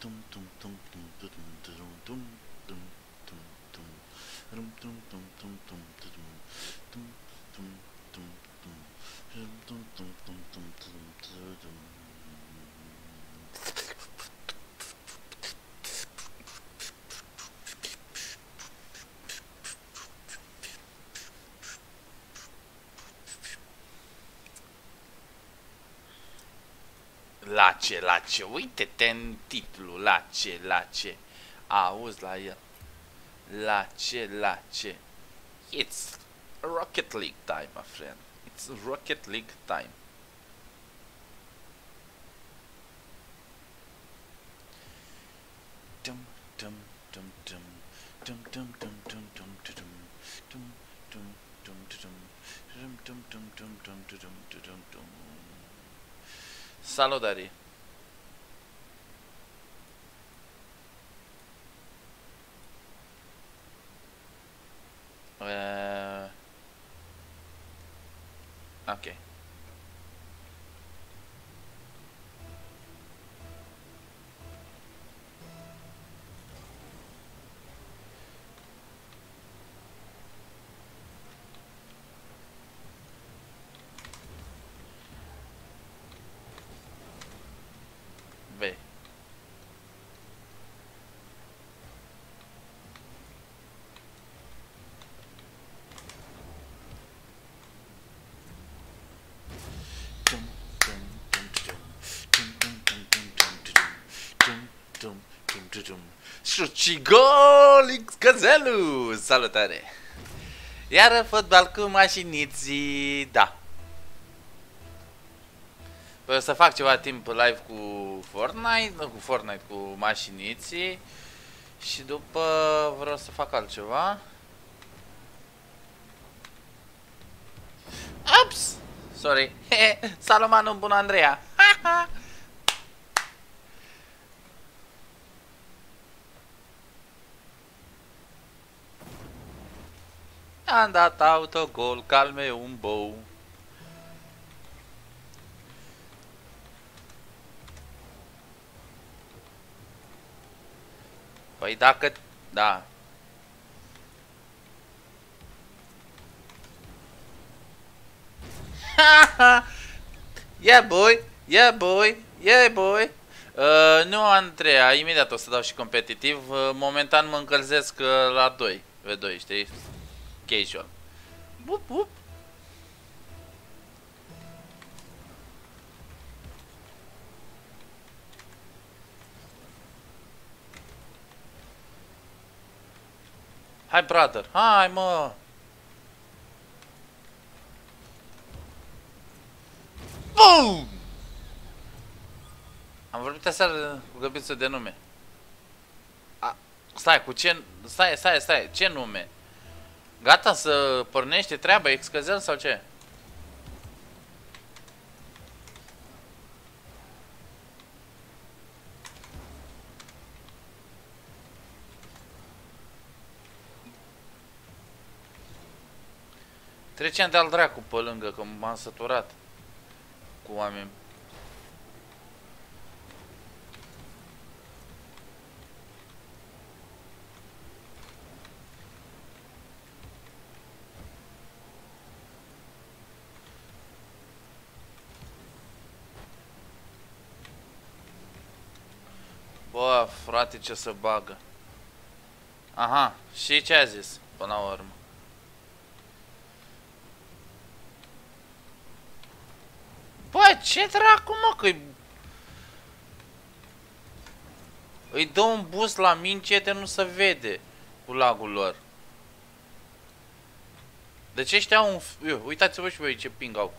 dum dum dum dum lace, lace, uite-te în titlu, lace, lace. Auzi la el. Lace, lace. It's Rocket League time, my friend. It's Rocket League time. Dum, dum, dum, dum. Dum, dum, dum, dum, dum, dum, dum. Dum, dum, dum, dum, dum. Dum, dum, dum, dum, dum, dum, dum, dum. Salutare! Șucigol X Gazelu! Salutare! Iară fotbal cu mașiniții, da. Păi o să fac ceva timp live cu Fortnite, nu cu Fortnite, cu mașiniții și după vreau să fac altceva. Ups! Sorry. Salomanu, bun Andreea. Am dat autogol, calme un bou. Păi dacă... Da. yeah, boy! Yeah, boy! Yeah, boy! Uh, nu, Andreea, imediat o să dau și competitiv. Uh, momentan mă încălzesc uh, la 2. V2, știi? Casual. Wup, wup. Hai, brother, hai, mă! Boom! Am vorbit aseară cu găbiță de nume. A, stai, cu ce... Stai, stai, stai, ce nume? Gata să pornește treaba, excăzăm sau ce? Trecem de-al dracu pe lângă, că m-am săturat cu oameni. Bă, frate, ce să bagă. Aha, și ce a zis până la urmă? Bă, ce dracu, mă, că Îi dă un boost la mince de nu se vede cu lagul lor. Deci ăștia au un... Uitați-vă și voi ce ping au.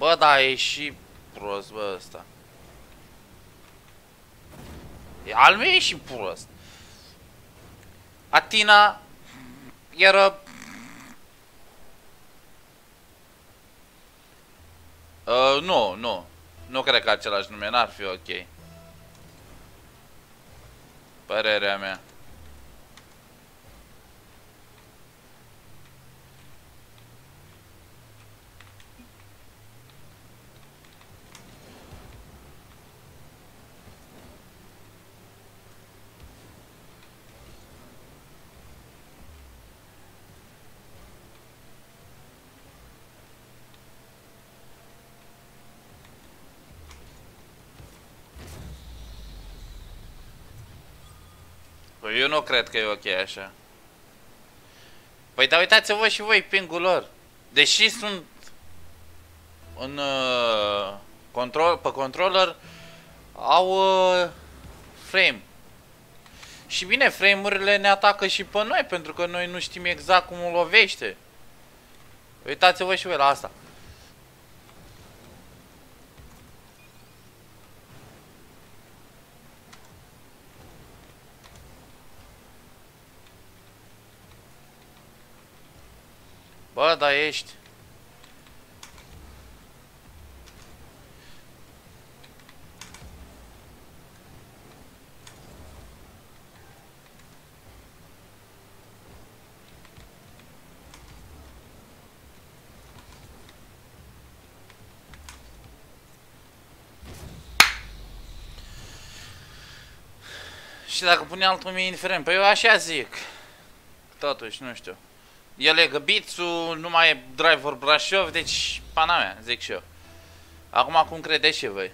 Bă, da, e și prost, bă, ăsta. E, al meu e și prost. Atina era... Uh, nu, nu. Nu cred că același nume, n-ar fi ok. Părerea mea. Nu cred că e ok așa. Păi da uitați-vă și voi pingul lor. Deși sunt în uh, control, pe controller au uh, frame. Și bine, frame-urile ne atacă și pe noi, pentru că noi nu știm exact cum o lovește. Uitați-vă și voi la asta. Bă, dar ești. Și dacă pune altul mi indiferent. Păi eu așa zic. Totuși, nu știu. El e Găbițu, nu mai e driver Brașov, deci pana mea, zic și eu. Acum cum credeți și voi?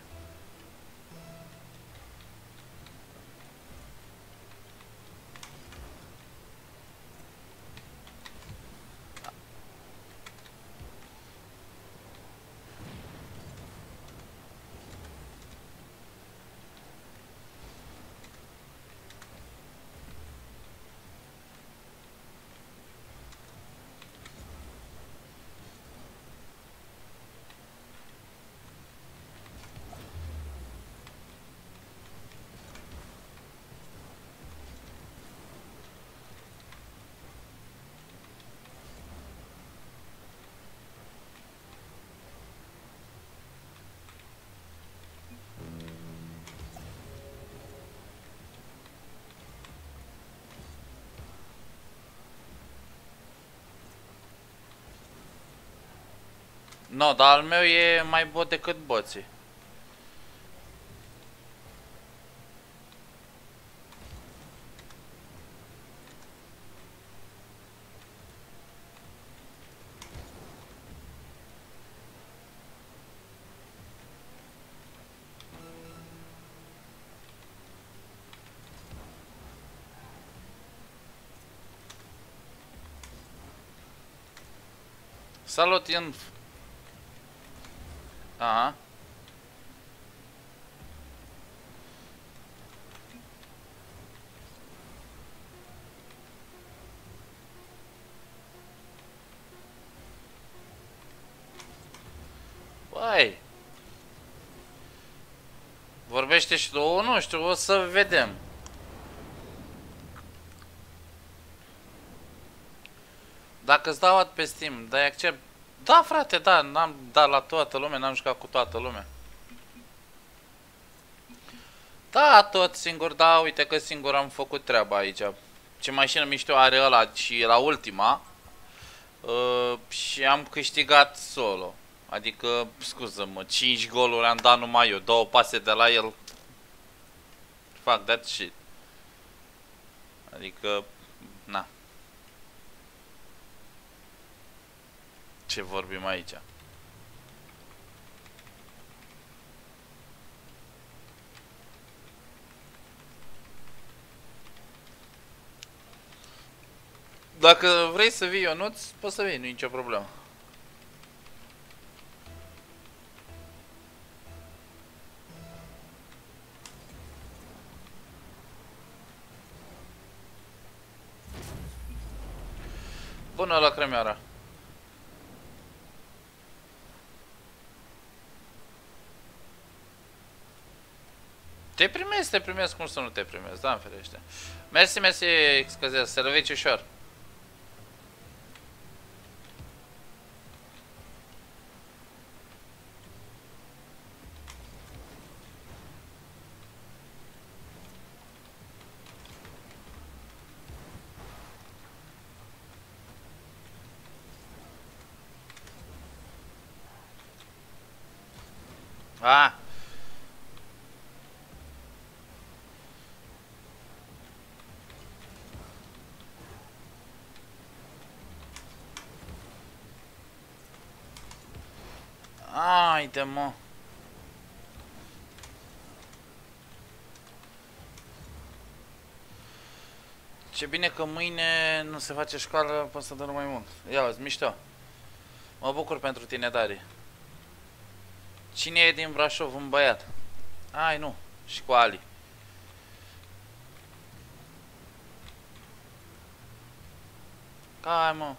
No, dar al meu e mai bot decât boții. Salut, Inf! Aha. Băi. Vorbește și tu, nu știu, o să vedem. Dacă îți dau pe Steam, dai accept da, frate, da, n-am dat la toată lumea, n-am jucat cu toată lumea. Da, tot singur, da, uite că singur am făcut treaba aici. Ce mașină mișto are ăla și la ultima. Uh, și am câștigat solo. Adică, scuză-mă, 5 goluri am dat numai eu, două pase de la el. Fuck that shit. Adică, na. Ce vorbim aici. Dacă vrei să vii Ionuț, poți să vii, nu e nicio problemă. Bună la cremioara! Te primesc, te primesc, cum să nu te primesc, da, în ferește. Mersi, mersi, scăzea, să răvici ușor. Ah, Haide, mă. Ce bine că mâine nu se face școală, pot să dă mai mult. Ia uzi, mișto. Mă bucur pentru tine, Dari. Cine e din Brașov, un băiat? Ai, nu. Și cu Ali. Hai, mă.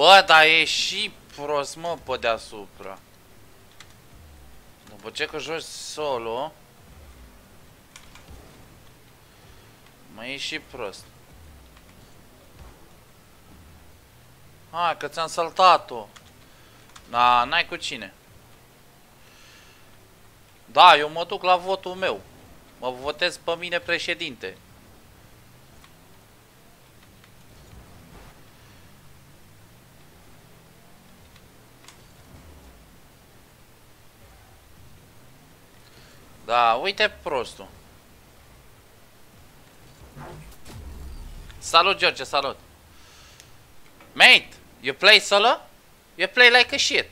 Bă, dar e și prost, mă, pe deasupra. După ce că joci solo... Mai e și prost. Hai, că ți-am saltat-o. Da, n-ai cu cine. Da, eu mă duc la votul meu. Mă votez pe mine președinte. Da, uite prostul. Salut, George, salut. Mate, you play solo? You play like a shit.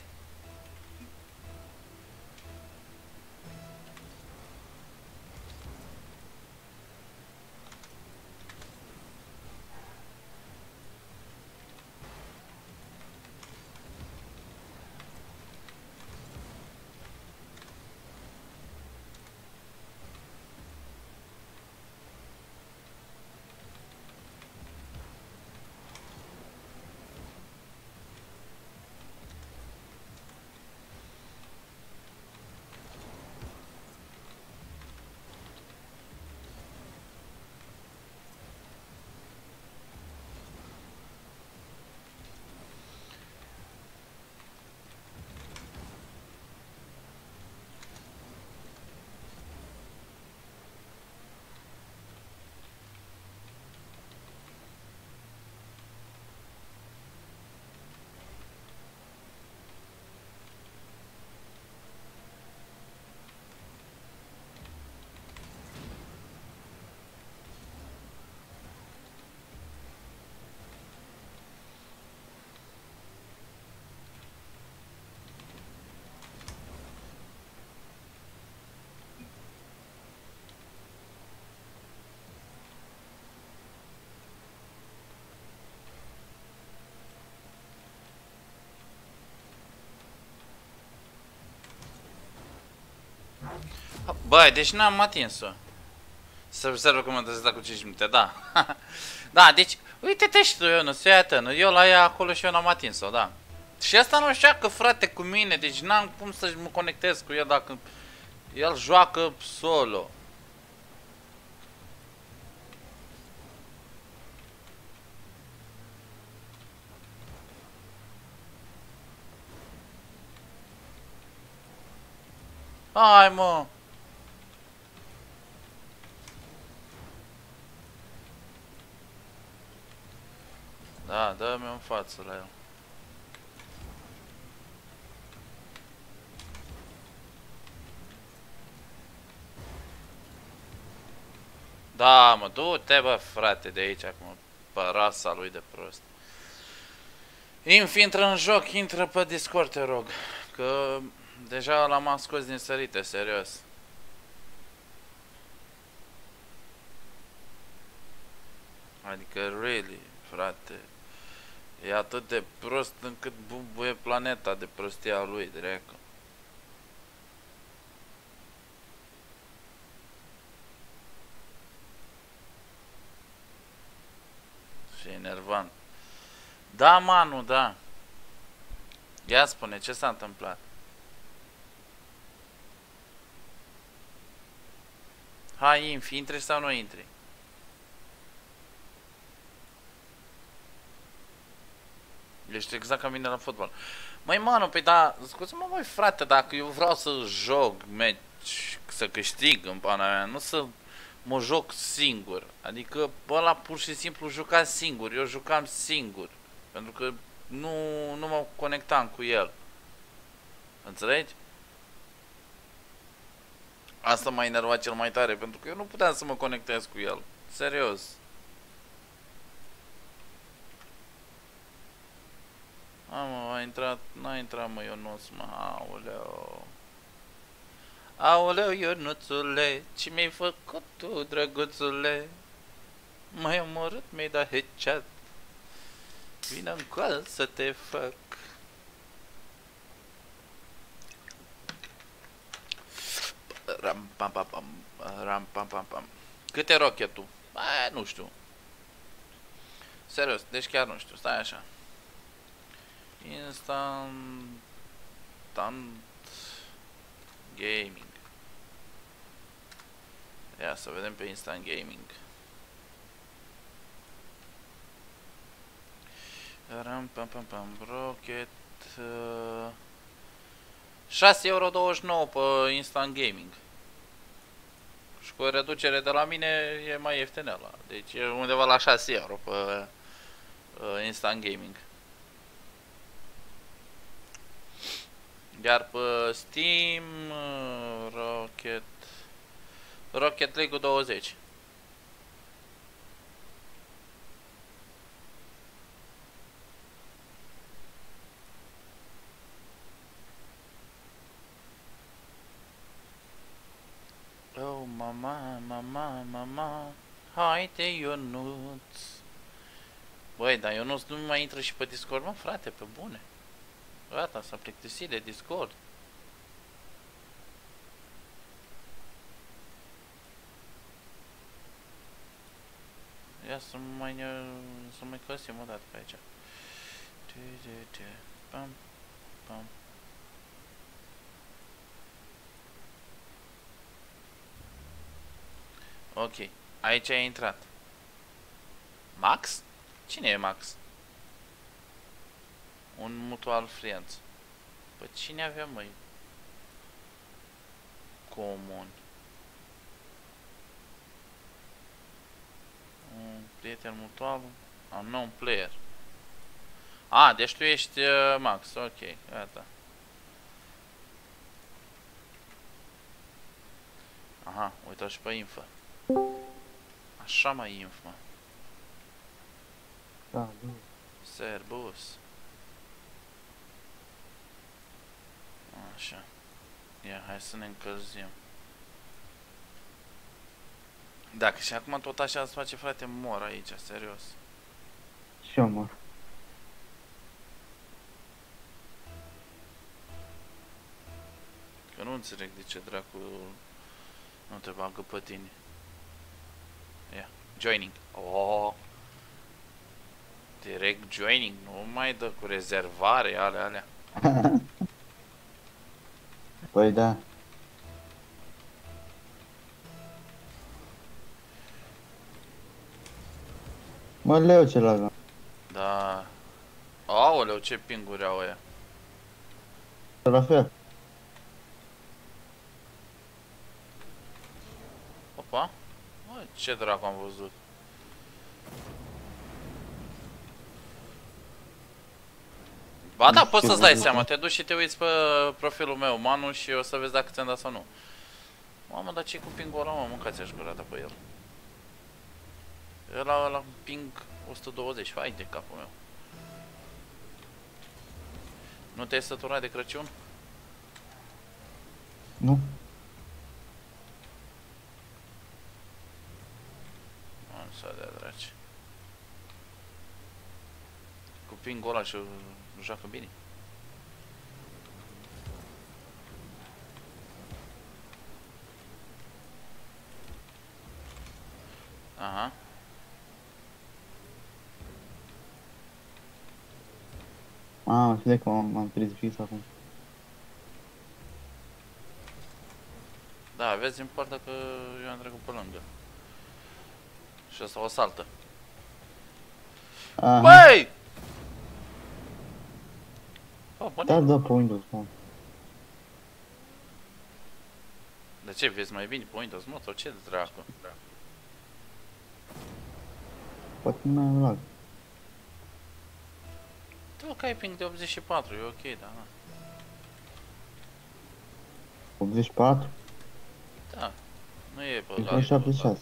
Băi, deci n-am atins-o. Să observă cum am dat cu 5 minute, da. da, deci, uite-te și tu, Ionus, iată, nu, eu la ea acolo și eu n-am atins-o, da. Și asta nu știa că frate cu mine, deci n-am cum să mă conectez cu el dacă el joacă solo. Hai mă! Da, dă-mi în față la el. Da, mă, du-te, bă, frate, de aici acum, pe rasa lui de prost. Inf, intră în joc, intră pe Discord, te rog, că deja l-am scos din sărite, serios. Adică, really, frate. E atât de prost încât bubuie planeta de prostia lui, dreacă. Și enervant. Da, Manu, da. Ia spune, ce s-a întâmplat? Hai, infi, intri sau nu intri? Ești exact ca mine la fotbal. Măi, manu, păi da, scuze-mă, măi, frate, dacă eu vreau să joc meci, să câștig în pana mea, nu să mă joc singur. Adică, ăla pur și simplu juca singur, eu jucam singur. Pentru că nu, nu mă conectam cu el. Înțelegi? Asta m-a enervat cel mai tare, pentru că eu nu puteam să mă conectez cu el. Serios. A, mă, a intrat, n-a intrat, mă, Ionuț, mă, aoleo. Aoleu, Ionuțule, ce mi-ai făcut tu, drăguțule? M-ai omorât, mi-ai dat headshot. Vino în să te fac. Ram pam pam pam ram pam pam pam. Câte rochetul? Aia, nu știu. Serios, deci chiar nu știu, stai așa. Instant... Instant... Gaming. Ia să vedem pe Instant Gaming. Ram pam pam pam Rocket uh, 6,29€ pe Instant Gaming. Și cu o reducere de la mine e mai ieftin ăla. Deci e undeva la 6 euro pe uh, Instant Gaming. Iar pe Steam, uh, Rocket, Rocket League 20. Oh, mama, mama, mama, haide Ionuț. Băi, dar Ionuț nu mai intră și pe Discord, mă, frate, pe bune. Gata, s-a plictisit de Discord. Ia să mai, să mai căsim o dată pe aici. Pam, pam. Ok, aici ai intrat. Max? Cine e Max? Un mutual friends. Păi cine avea, măi? Comun. Un prieten mutual. Unknown player. A, deci tu ești uh, Max. Ok, gata. Aha, uita și pe info. Așa mai info. Da, nu. Servus. Așa. Ia, hai să ne încălzim. Dacă și acum tot așa îți face, frate, mor aici, serios. Și eu mor. Că nu înțeleg de ce dracu nu te bagă pe tine. Ia, joining. Oh. Direct joining, nu mai dă cu rezervare, ale alea. Păi da. Mă leu ce la Da. Aoleu, ce pinguri au ăia. La fel. Opa. Mă, ce dracu am văzut. Ba da, poți să-ți dai seama, te duci și te uiți pe profilul meu, Manu, și o să vezi dacă ți-am dat sau nu. Mamă, dar ce cu pingul ăla, mă, mâncați-aș gurata pe el. Ăla, ăla, ping 120, hai de capul meu. Nu te-ai săturat de Crăciun? Nu. Nu să dea draci. Cu pingul ăla și joacă bine. Aha. Ah, știi de că m-am trezit fix acum. Da, vezi în partea că eu am trecut pe lângă. Și ăsta o saltă. Aha. Băi! Oh, bun. Da, da, pe Windows, mă. De ce vezi mai bine pe Windows Mod sau ce dracu? Poate nu mai am lag. Tu că ai ping de 84, e ok, da. na. 84? Da. Nu e pe E la ca 76.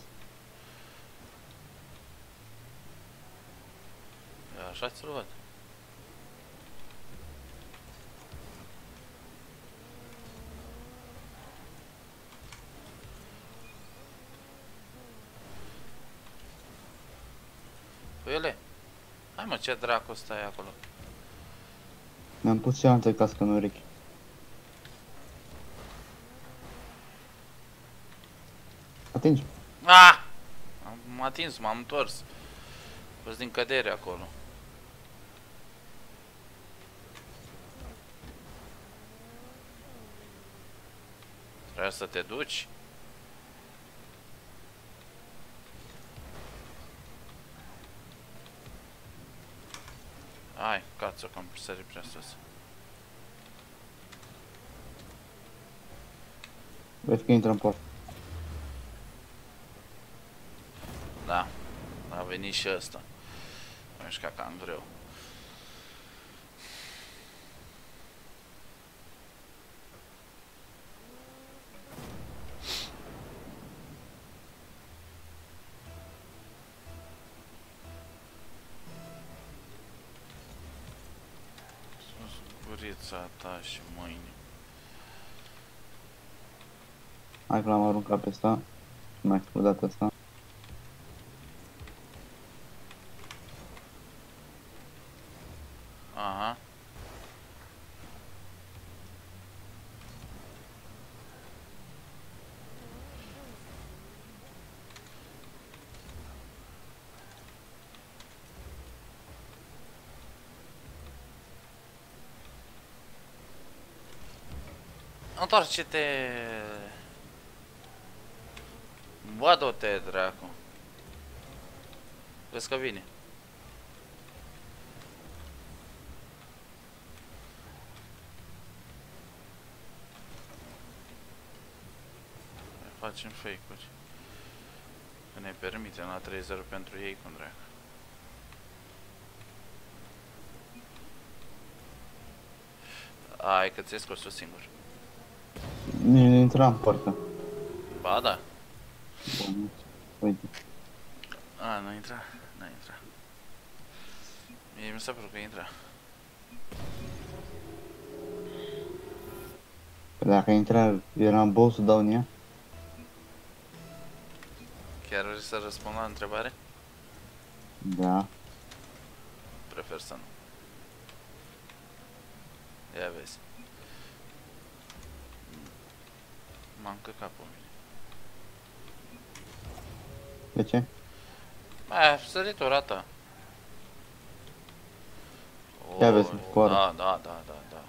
Așa ți-l văd. Puiule, hai mă, ce dracu stai acolo? Mi-am pus și altă cască în urechi. Atingi. Ah! Am atins, m-am întors. Fost din cădere acolo. Trebuie să te duci? Hai, cață că am sărit prea sus. Vezi că intră în port. Da, a venit și ăsta. A mișcat cam greu. Gurița ta și mâini. Hai că l-am aruncat pe ăsta. Și mai explodat ăsta. Aha. Întoarce-te! Bă-do-te, dracu! Vezi că vine. Facem fake-uri. Că ne permite la 3-0 pentru ei, cum dracu. Ai că ți-ai scos-o singur. Nici nu intra în poartă. Ba da. Bun. Uite. A, nu intra? Nu intra. Mie mi s-a părut că intra. Păi Dacă intra, era în boss dau în ea. Chiar vrei să răspund la întrebare? Da. Prefer să nu. Ia vezi. M-am căcat pe mine. De ce? Mai sărit o rată. Ia vezi, Oh, coară. Da, da, da, da, da.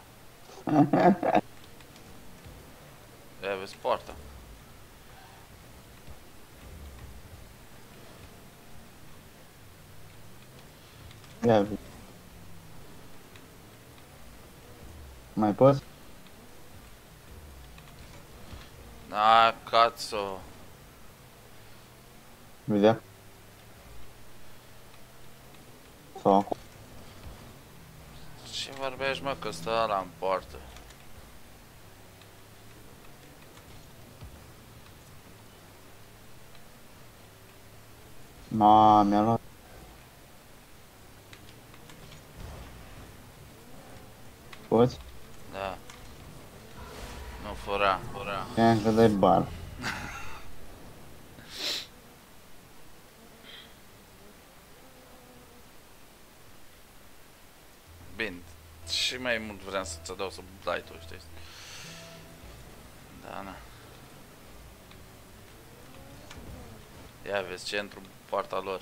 Ia vezi poarta. Ia vezi. Mai poți? Da, cazzo. Vedea? Sau acum? Ce vorbești, mă, că stă ăla în poartă? Ma, mi-a luat. Poți? Da. Nu fura, fura. Ia încă dai bar. Bine. Și mai mult vreau să-ți dau să dai tu, știi? Da, na. Ia vezi centru poarta lor.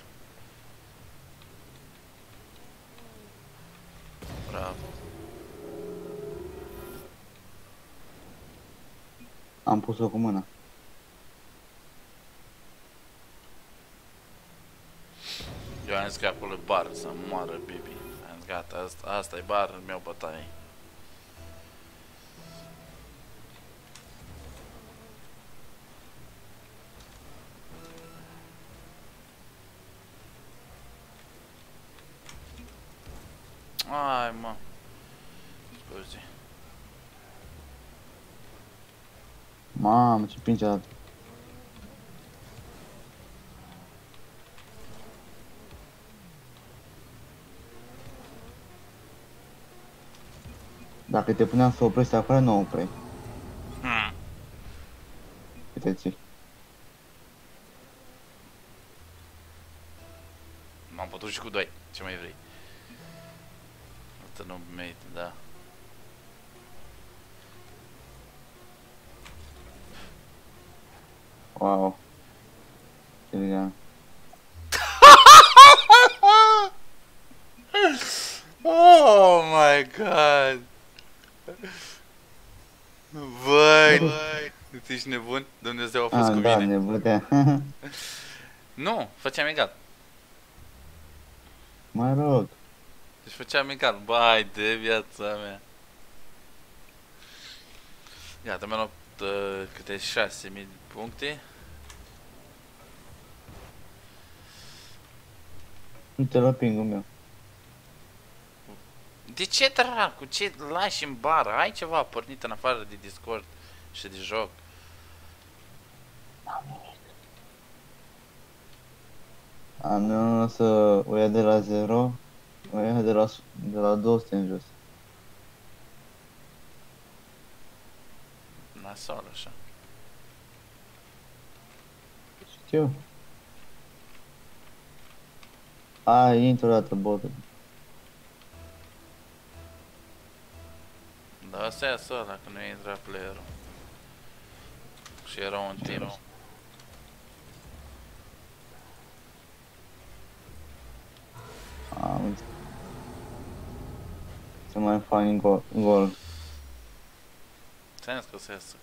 Bravo. Am pus-o cu mâna. Eu am zis că acolo e bar, să moară Bibi. Am zis gata, asta, asta e bar, îmi iau bătaie. Ai, mă. Scuze. Mamă, ce pince a dat. Dacă te puneam să oprești acolo, nu oprești. Hmm. Uite-ți. M-am putut atunci cu 2. Ce mai vrei? Atât nu mate, da. Wow. Ce legal. Oh my god! Băi, tu ești nebun? Dumnezeu a fost Ah, cu da, mine. ne bătea. Nu, făceam egal. mă rog. Deci făceam egal. Bai de viața mea. Iată, mi-am luat uh, câte 6000 puncte. Uite la pingul meu. De ce dracu? Ce lași în bară? Ai ceva pornit în afară de Discord și de joc? Am eu să o ia de la 0, o ia de la, de la 200 în jos. Nasol așa. Știu. A, intră o dată botul. Da, asta e asta ăla, că nu intra player-ul. Și era un team. Am înțeles. Să mai fac gol. gol. Ți-am zis că o să iasă.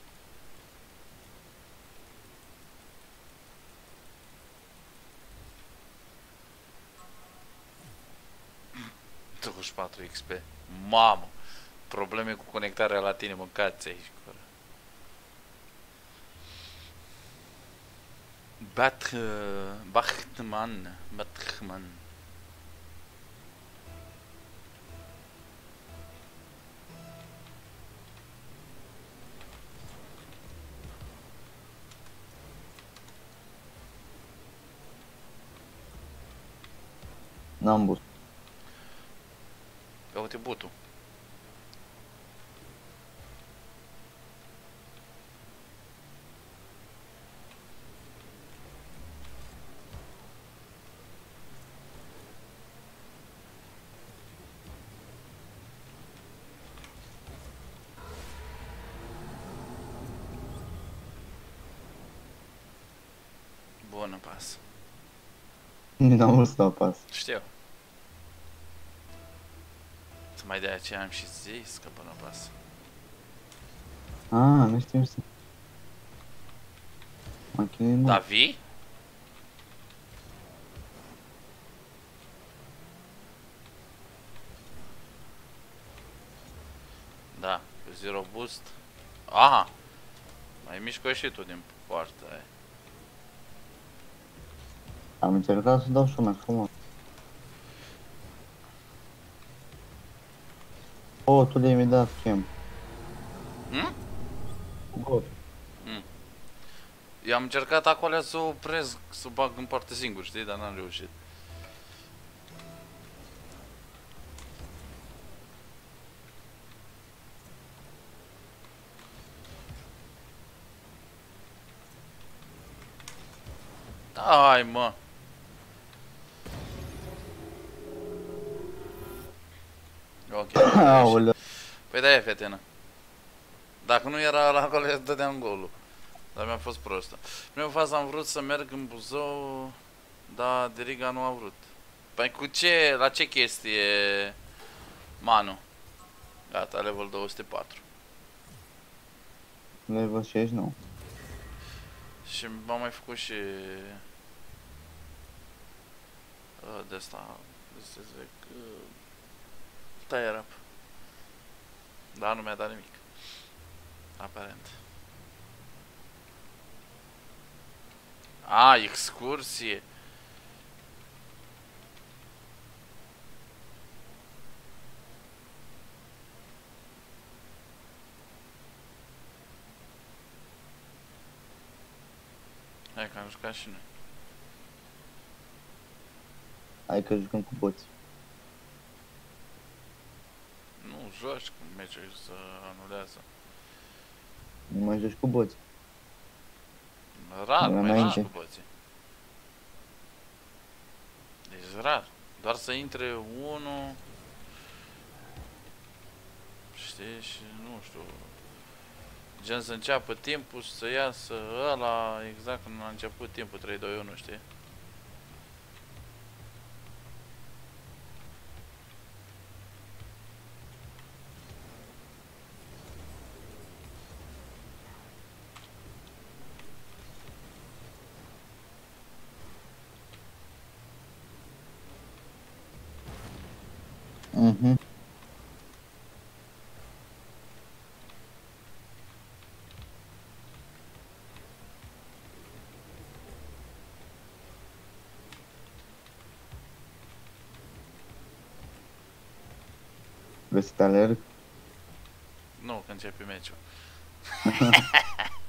Patru XP. Mamă! Probleme cu conectarea la tine, mâncați aici. Coră. Bat... Bachtman. Bachtman. N-am bus. Ia uite butul. Bună pas. N-am vrut să apas. Știu. Să mai de aceea am și zis că bună pas. Ah, nu știu să... M-am chinuit mult. Da, vii? Da, cu zero boost. Aha! Mai mișcă și tu din poartă aia. Am încercat să dau și mai frumos. Oh, tu le-ai dat chem. Hm? Gol. Eu am încercat acolo să o opresc, să o bag în parte singur, știi, dar n-am reușit. Hai, mă! Ok. Aoleu. Păi da, e fetenă. Dacă nu era la acolo, îți dădeam golul. Dar mi-a fost prostă. Prima fază am vrut să merg în Buzău, dar Deriga nu a vrut. Păi cu ce, la ce chestie, Manu? Gata, level 204. Level 69. Și m-am mai făcut și... uh, De asta, de să zic... uh, Tire up. Dar nu mi-a dat nimic. Aparent. A, excursie. Hai că am jucat și noi. Hai că jucăm cu boți. Nu joci cu meciuri să anulează. Nu mai joci cu boți. Rar, De mai înainte. joci cu bății. Deci rar. Doar să intre unul. Știi? Și nu știu. Gen să înceapă timpul și să iasă ăla exact când a început timpul 3, 2, 1, știi? Mhm. Vrei să te alerg? Nu, când începe meciul.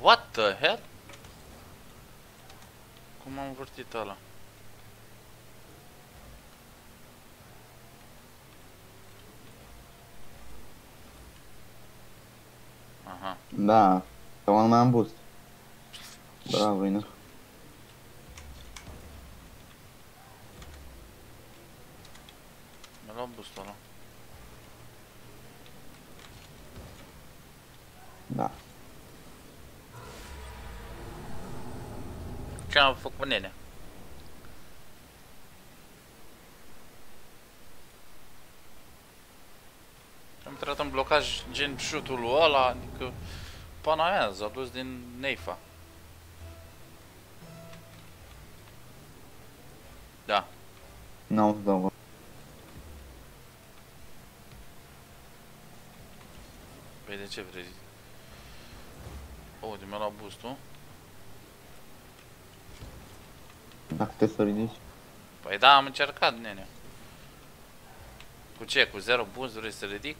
What the hell? Cum am învârtit ăla? Aha. Da. Sau nu mai am boost. Bravo, Ina. Mi-a luat boostul ăla. Da. Ce am făcut nene? Am intrat în blocaj gen șutul ăla, adică pana aia s-a dus din Neifa. Da. N-au să dau. Păi de ce vrei? Oh, de mi-a luat boost-ul. Dacă te să ridici. Păi da, am încercat, nene. Cu ce? Cu zero boost vrei să ridic?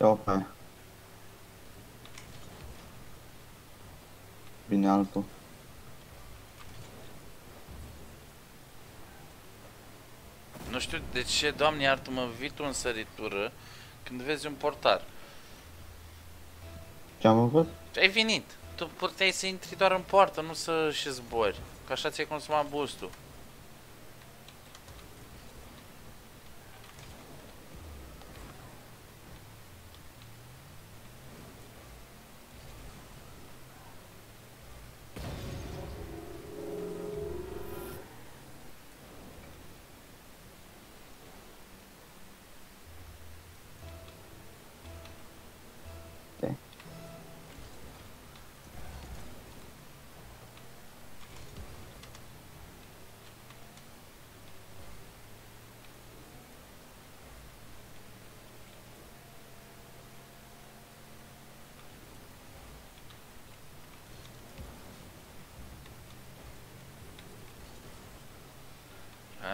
Ia-o pe aia. Bine altul. Nu știu de ce, doamne iartă-mă, vii tu în săritură când vezi un portar. Ce-am făcut? Ai venit. Tu puteai să intri doar în poartă, nu să și zbori. Că așa ți-ai consumat boost-ul.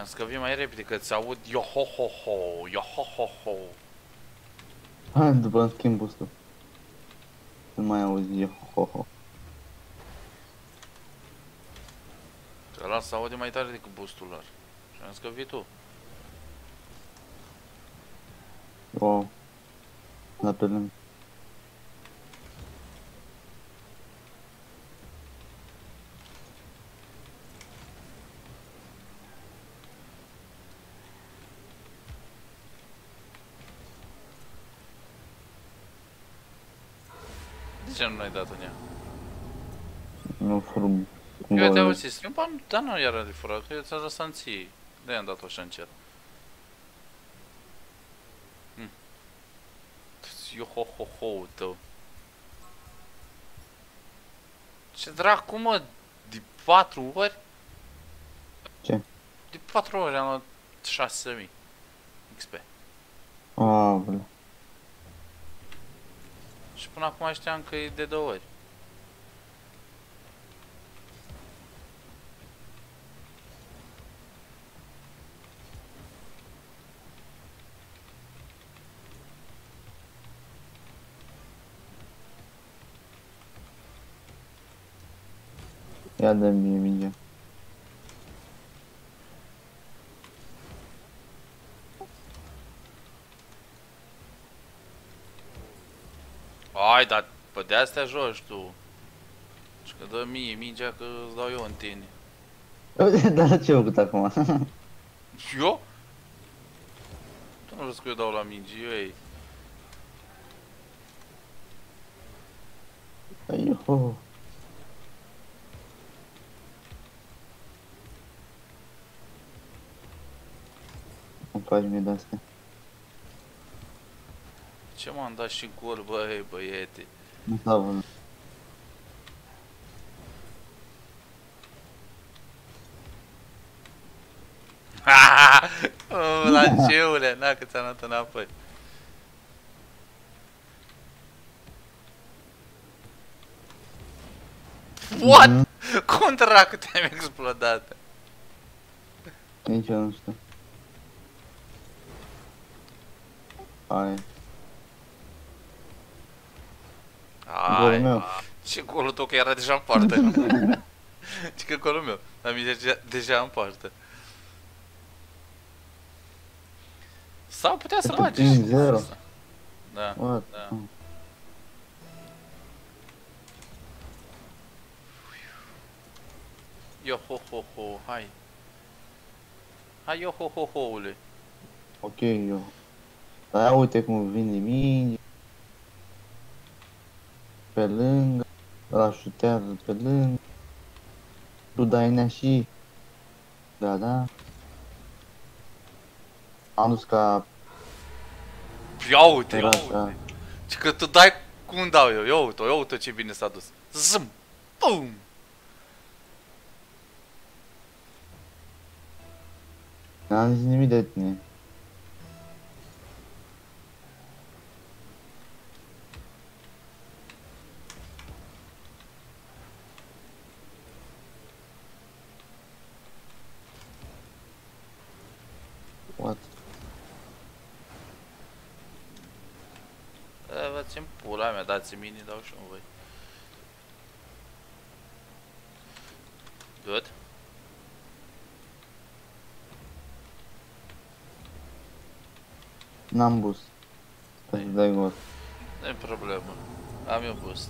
Am zis că vii mai repede, că ți aud yo ho ho ho, yo ho ho ho. Hai, după îmi schimb boost-ul. Nu mai auzi, eu, ho, ho. Că ăla se aude mai tare decât boostul lor. Și am zis că vii tu. Wow. La pe lângă. De ce nu l-ai dat în ea? Nu furb. Eu Cumva te-au nu- zis, eu bani, da nu era de furat, că eu ți-am lăsat în ție. De am dat-o așa încet. Hm. Eu ho ho ho tău. Ce dracu mă, de patru ori? Ce? De patru ori am luat 6000 XP. Aoleu. Și până acum știam că e de două ori. Ia dă mie mingea. Ai, dar pe de astea joci tu. Și că dă mie mingea că îți dau eu în tine. Dar ce ai făcut acum? Eu? Tu nu vrei că eu dau la mingi, eu ei. Aiuhu. Îmi faci mie de-astea. Ce m-am dat și gol, băi, băiete. Nu s-a văzut. Oh, la ceule, na că ți-am dat înapoi. What? Mhm. Cum dracu te-am explodat? Nici eu nu știu. Hai. Golul Ai, meu. ce golul tău că era deja în poartă. Ce că golul meu, dar mi deja, deja în poartă. Sau putea să Este bagi prin și cu zero. asta. Da. What? Da. Yo ho ho ho, hai. Hai yo ho ho houle. Ok, eu. Dar ia uite cum vine minge. Pe lângă. Ăla șutează pe lângă. Tu dai nea și... Da, da. Am dus ca Ia uite, ia era uite. așa. Și că tu dai cum dau eu, ia uite, ia uite ce bine s-a dus. Zum! Pum! N-am zis nimic de tine. What? E, vă țin pula mea, dați-mi mini, dau și un voi. Good. N-am boost. Să dai gol. Nu-i problemă. Am eu boost.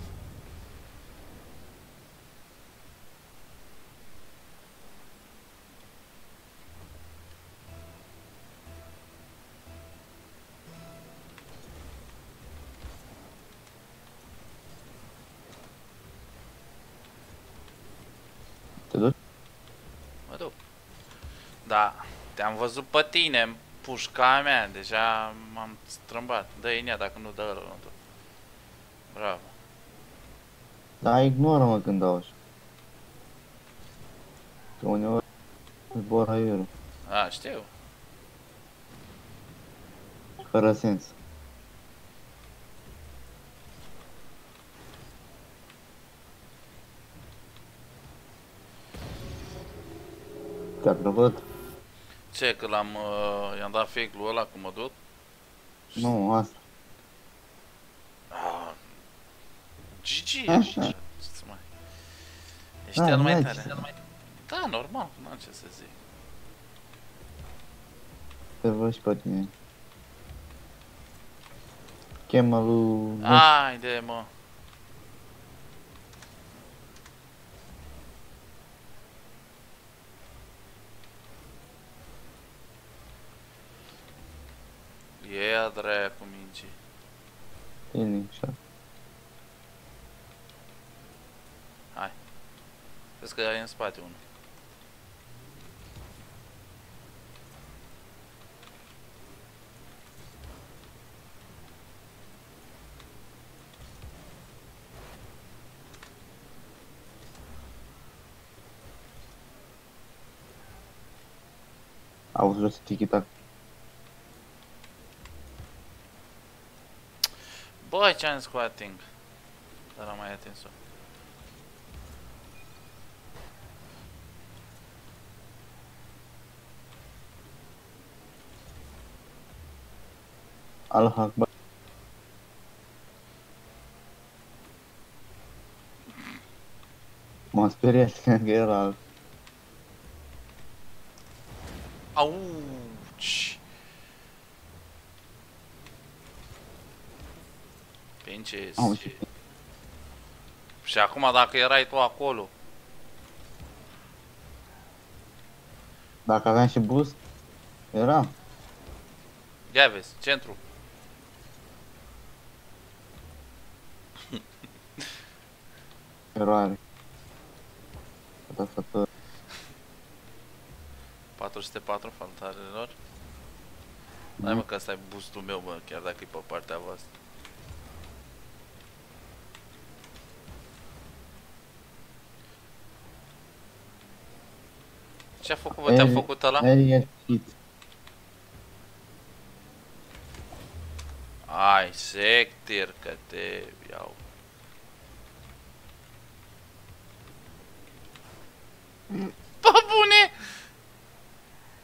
Văzut pe tine în pușca mea, deja m-am strâmbat. Dă-i în ea dacă nu dă ăla nu dă. Bravo. Da, ignoră-mă când dau așa. Că uneori zbor aerul. A, știu. Fără sens. Te-a plăcut? Ce, că l-am, uh, i-am dat fake lui ăla cu mă duc? Nu, asta. Ah, GG, Așa. așa. Ce să mai... Ești Da, el mai merge. tare. Da, normal, n-am ce să zic. Te văd și pe tine. Chemă lui... Haide, mă. E a dracu mingi. Feeling, așa. Vezi că ai în spate unul. Auzi jos tiki-tac. Băi, ce-am squatting. Dar am mai atins-o. Allah Akbar. Mă M-am speriat că era alt. Auci! Pinches. Auci. Și acum dacă erai tu acolo, Dacă aveam și boost, eram. ia vezi, centru. Eroare. Da, fătă. 404 faltarelor. Hai mă că ăsta e boostul meu, bă, chiar dacă e pe partea voastră. Ce-a făcut, bă, te-a Ei, făcut ăla? Area hit. Ai, sectir, că te iau. Bă, bune!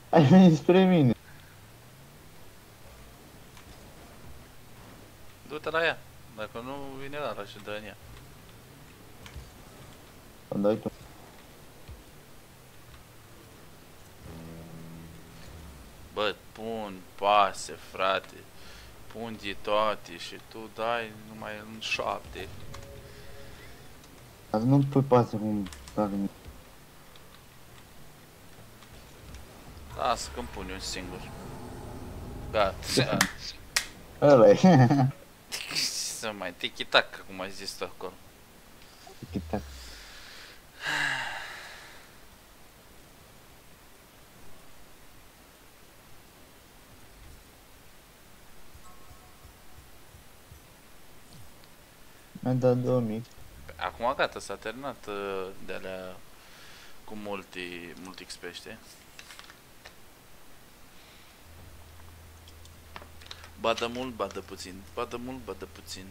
Ai venit spre mine. Du-te la ea. Dacă nu vine la și dă în ea. O dai tu. Bă, pun pase, frate. Pun de toate și tu dai numai în șapte. Azi nu pui pase cum dacă mi Lasă că-mi pun eu un singur. Gata. Ăla e. Să mai tiki-tac, cum ai zis tu acolo. Tic-tac. Mi-a dat 2000. Acum gata, s-a terminat uh, de alea cu multi, multi XP, știi? Badă mult, badă puțin. Badă mult, badă puțin.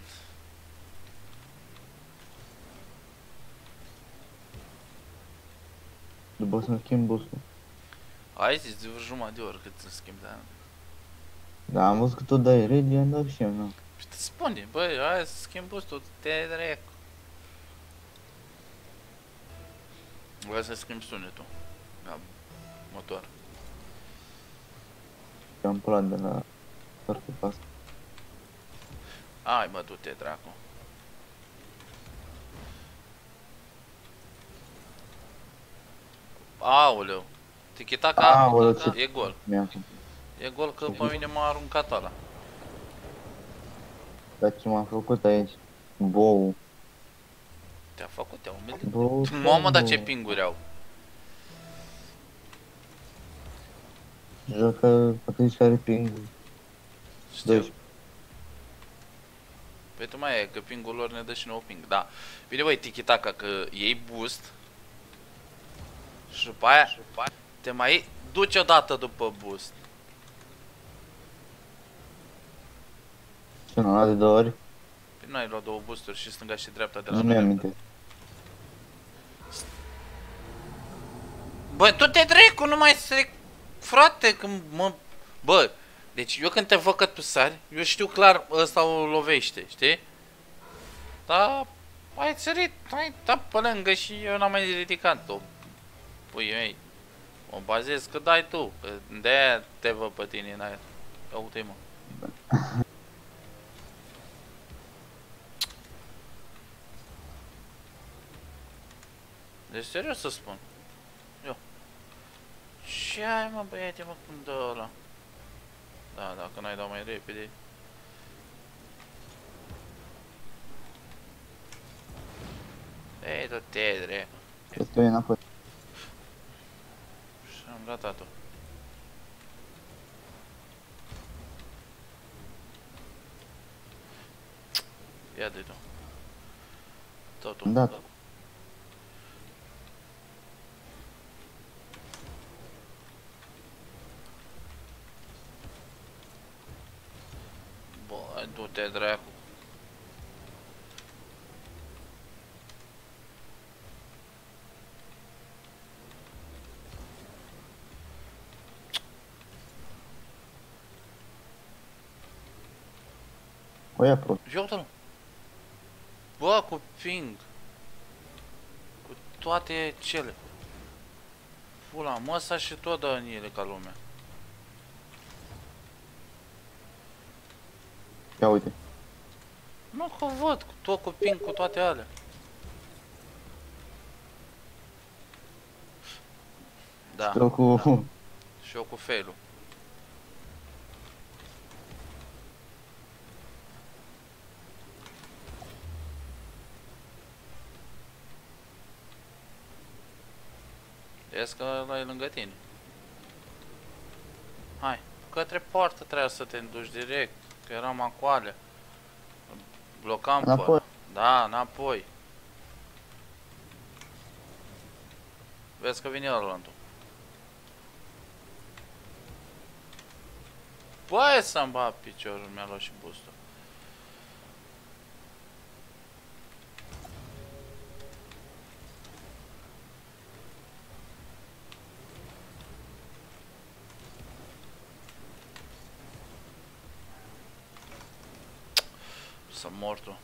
După să-mi schimb boostul. Ai zis de vreo jumătate de oră cât să schimb, dar... Da, am văzut că tu dai regi, am dat și eu, nu. Și te spune, băi, hai să schimb boostul, te drec. Vreau să schimb sunetul. La motor. Am pulat de la parcă pas. Ai, mă, du-te, dracu. Aoleu. Tiki-taka, Aoleu, ce- e gol. Mi-a făcut. E gol că pe mine m-a aruncat ăla. Dar ce m-a făcut aici? Bou. Te-a făcut, te-a umilit. Bou. Mamă, dar ce bou. pinguri au. Joacă atunci care ping. Știu. Deci. Păi tu mai e, că pingul lor ne dă și nouă ping. Da. Bine, băi, tiki-taka, că iei boost. Și după aia, te mai duci odată după boost. Ce nu, la de două ori? Păi nu ai luat două boosturi și stânga și dreapta de la Nu mi-am aminte. Bă, tu te dracu, nu mai stric. Frate, când mă... Bă, deci eu când te văd că tu sari, eu știu clar ăsta o lovește, știi? Da, ai sărit, ai dat pe lângă și eu n-am mai ridicat-o. Pui mei, mă bazez că dai tu, că de-aia te văd pe tine în aer. Ia uite mă. Deci serios să spun. Eu. Ce ai mă băiete mă cum dă ăla? Da, dacă n-ai dat mai repede. Ei, tot te drept. Este înapoi. Și am ratat-o. Ia de tu. Totul. Da. Bă, du-te dracu. O ia prost. Ia uite-l. Bă, cu ping. Cu toate cele. Pula, măsa și tot dă în ele ca lumea. Ia uite. Nu că văd, cu tot cu ping, cu toate alea. Da, Eu cu... și eu cu fail-ul. Vezi că ăla e lângă tine. Hai, către poartă trebuie să te duci direct, că eram acoale. Blocam pe Înapoi. ăla. Da, înapoi. Vezi că vine ăla tu. Băi să-mi bat piciorul, mi-a luat și boostul. Să mor tu.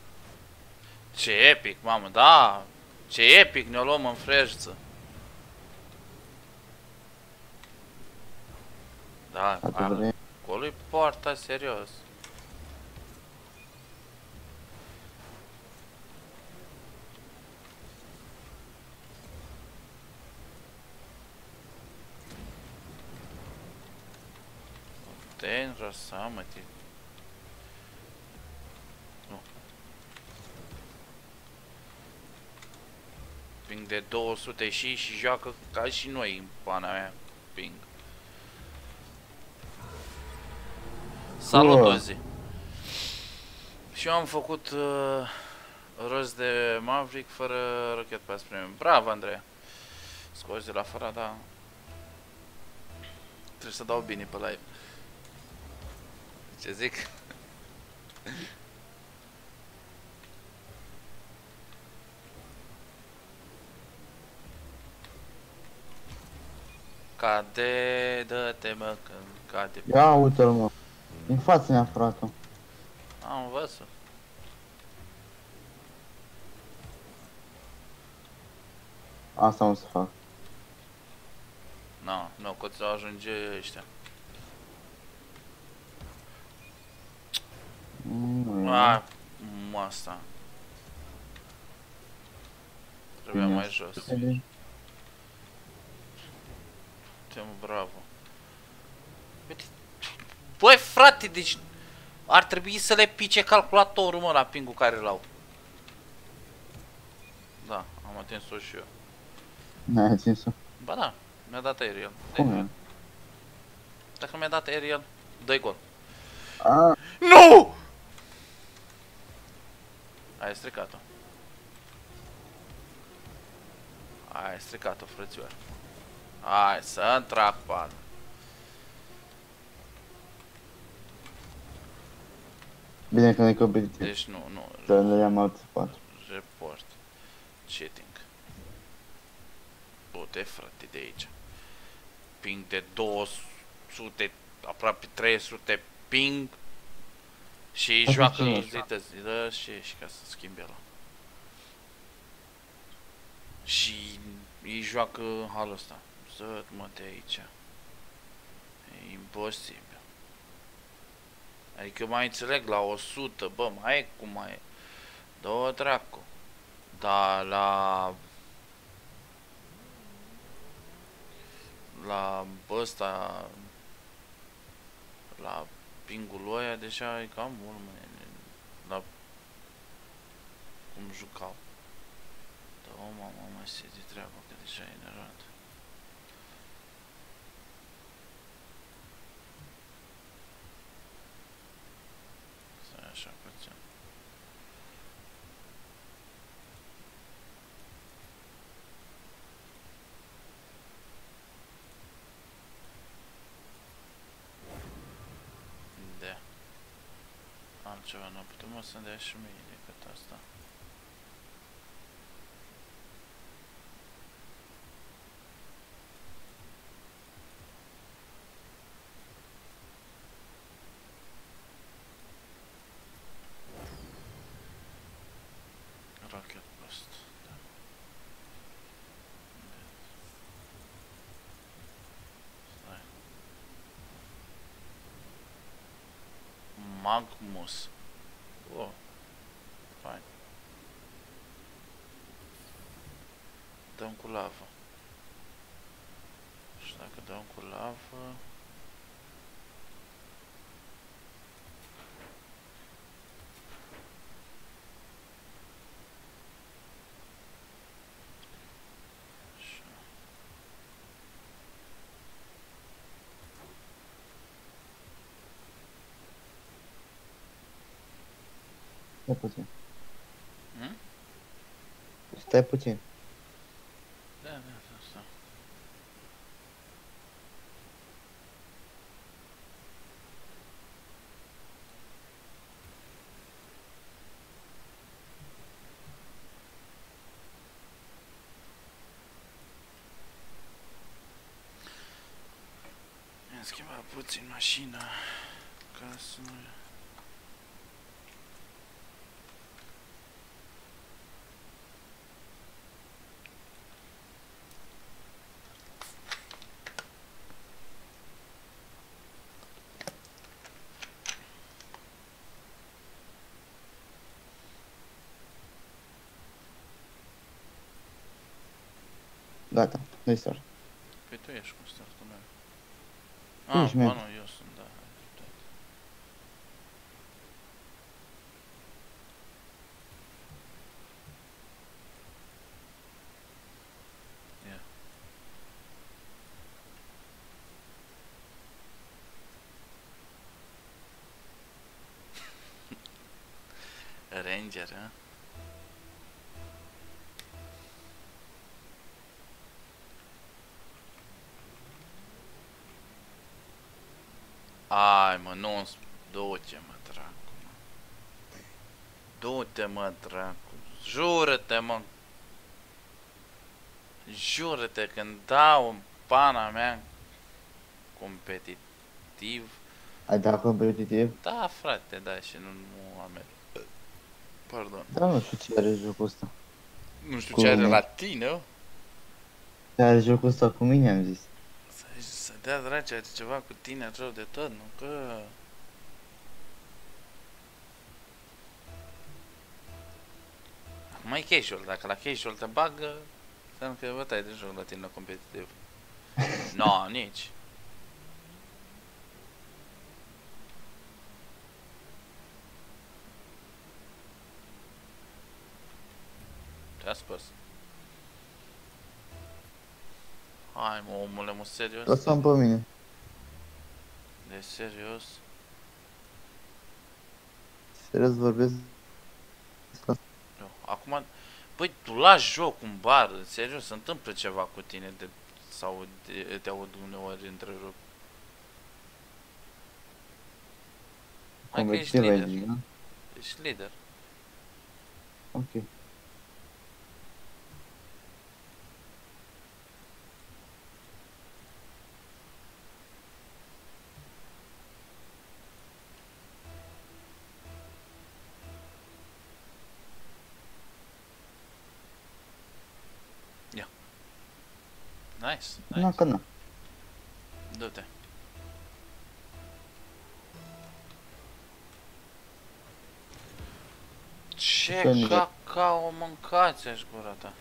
Ce epic, mamă, da! Ce epic ne-o luăm în freșță. Da, Atât a- vrei. acolo e poarta, serios. Dangerous, mă, tine. Nu. Ping de 200 și și joacă ca și noi în pana mea. Ping. Salut, Bă. Ozi! Și eu am făcut uh, rost de Maverick fără Rocket Pass Premium. Bravo, Andrei! Scoți de la fără, da. Trebuie să dau bine pe live. Ce zic? Cade, dă-te mă, când cade. Ia uite-l mă. Din față ne-a furat-o. Am văzut. Asta o să fac. Nu, nu, că ți ajunge ăștia. Mm, Nu e. A, m, asta. Trebuia Bine. mai jos. Te bravo. Uite. Băi, frate, deci ar trebui să le pice calculatorul, mă, la pingul care l-au. Da, am atins-o și eu. N-ai atins-o. Ba da, mi-a dat aerial. Cum e? Dacă mi-a dat aerial, dă gol. A, Nu! Ai stricat-o. Ai stricat-o, frățioare. Hai să-mi trag pan. bine că ne-ai competitiv. Deci nu, nu. Să le iau altă parte. Report. Cheating. Du-te, frate, de aici. Ping de 200, aproape 300 ping. Și îi Asta joacă cine e? zi de zi, da, și și ca să schimbe ăla. Și îi joacă în halul ăsta. Zăt mă de aici. E imposibil. Adică eu mai înțeleg la 100, bă, mai e cum mai e. Două dracu. Dar la... La ăsta... La pingul lui ăia deja e cam mult, mă, La... Cum jucau. Da, o mamă, mai se de treabă, că deja e enervant. ceva n-am putut mă să-mi dea și mie decât asta. Magmus. Dăm cu lavă. Și dacă dăm cu lavă... Așa. Stai puțin. Hmm? Stai puțin. Da, da, da, da. Mi-am schimbat puțin mașina ca să nu... Gata, nu-i sar. Păi tu ești cu startul meu. Tu Ah, ești ba meu. nu, eu sunt, da. ai dreptate. Ia. Ranger, a? Ai, mă, nu Du-te, mă, dracu, mă. Du-te, mă, dracu. Jură-te, mă. Jură-te când dau în pana mea competitiv. Ai dat competitiv? Da, frate, da, și nu, nu am mers. Pardon. Dar nu știu ce are jocul ăsta. Nu știu Cu ce are mine. la tine, Ce are jocul ăsta cu mine, am zis. Să, să dea dragi, are ceva cu tine rău de tot, nu? Că... E casual, dacă la casual te bagă, înseamnă că bătaie de joc la tine la competitiv. no, nici. Ce-a spus? Hai mă, omule, mă, serios? Lăsăm pe mine. De serios? Serios vorbesc. Eu, acum, băi, tu lași joc un bar, în serios, se întâmplă ceva cu tine de, sau de, te aud uneori între joc. Hai că ești Competitiv ai lider, zis, da? ești lider. Ok. Nice, Na, nice. că na. Du-te. Ce Când- cacao mâncați aș gura ta?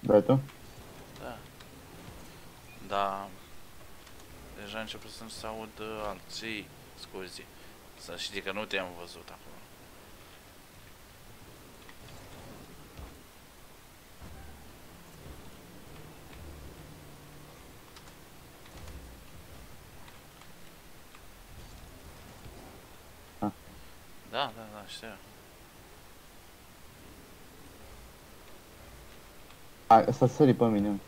Da. Dai tu? Da. Da. Deja a început să-mi se aud uh, alții scuzi. Să știi că nu te-am văzut acolo. Ah. Da, da, da, știu. A, sad sorry pominjem.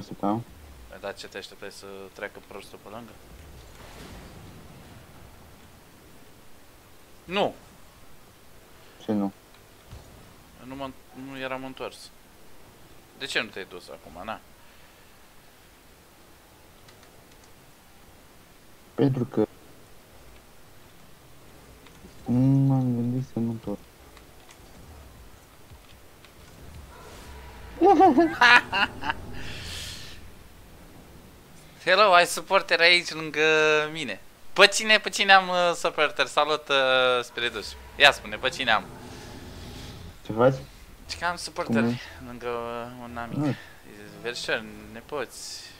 Așteptam. Păi da, ce te așteptai să treacă prostul pe lângă? Nu! Ce nu? Nu, mă, nu eram întors. De ce nu te-ai dus acum, na? Pentru că... Nu m-am gândit să nu tot. Hello, ai suporter aici lângă mine. Pe cine, pe cine am uh, suporter? Salut, uh, Spiridus. Ia spune, pe cine am? Ce faci? Ce că am suporter Cum e? lângă uh, un amic. Nu. Verșel, nepoți.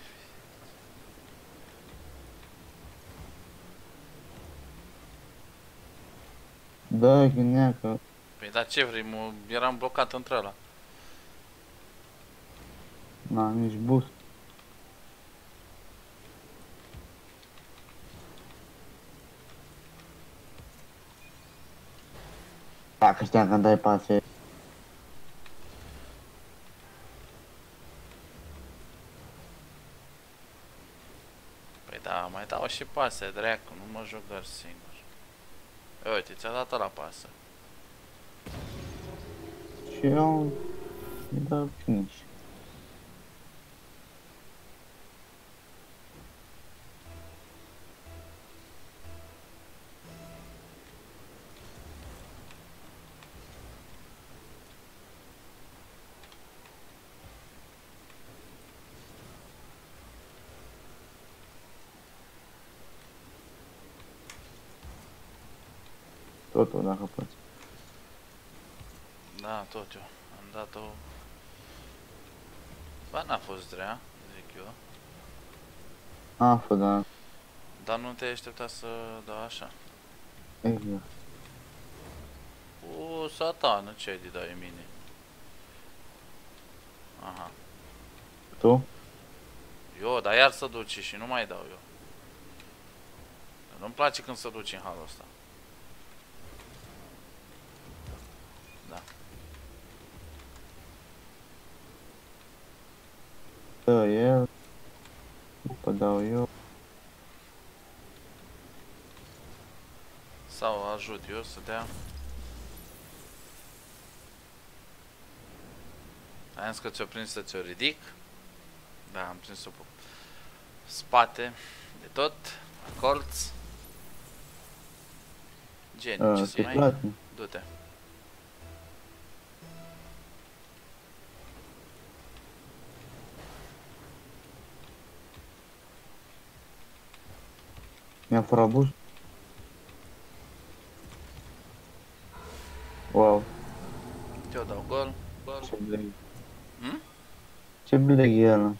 Da, gândea că... Păi da, ce vrei, mă, eram blocat între ăla. Na, nici bus. Dacă știam că dai pase, Păi da, mai dau și pase, dracu, nu mă joc doar singur. E, Uite, ți-a dat la pasă. și eu îi dau finish. Totul, dacă poți. Da, tot eu. Am dat-o... Ba, n-a fost rea, zic eu. A, fă, da, Dar nu te-ai așteptat să dau așa. exact. O, satană, ce ai de dai mine? Aha. Tu? Eu, dar iar să duci și nu mai dau eu. Nu-mi place când să duci în halul ăsta. Da. Dă el. După dau eu. Sau ajut eu să dea. Am zis că ți-o prins să ți-o ridic. Da, am prins-o pe spate de tot, la colț. Geniu, ce Uh, să te mai... place? Du-te. Mi-a furat bus? Wow, Eu dau gol. Gol. ce bleg. Hmm? Ce bleg e ăla?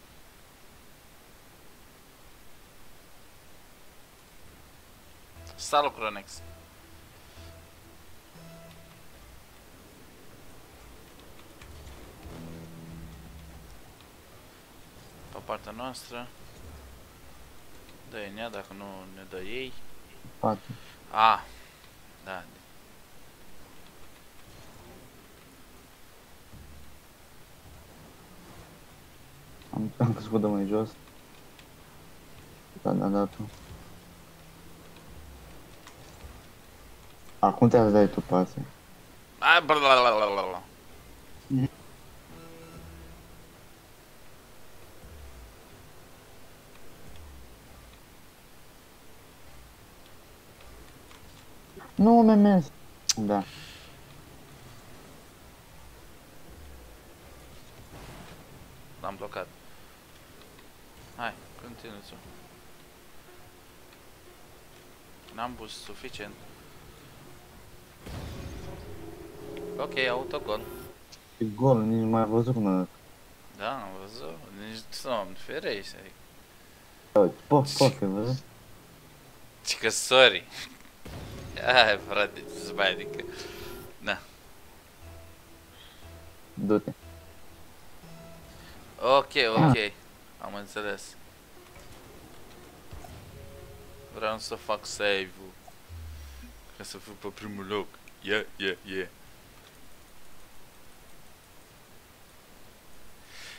Salut, Cronex. Pe partea noastră. Dă în ea dacă nu ne dă ei. Poate. A, da. Am, am căzut de mai jos. Da, da, da, tu. Acum te dai tu pase. A, blablabla. Nu, memes. Da. L-am blocat. Hai, continuă-ți-o. N-am bus suficient. Ok, autogol. E gol, nici nu mai văzut cum arată. Da, am văzut. Nici, doamne, ferește. Uite, pof, pof, ai văzut? Ce că sorry. Hai, frate, ce mai adică. Da. Du-te. Ok, ok. Am înțeles. Vreau să fac save-ul. Ca să fiu pe primul loc. Yeah, yeah, yeah.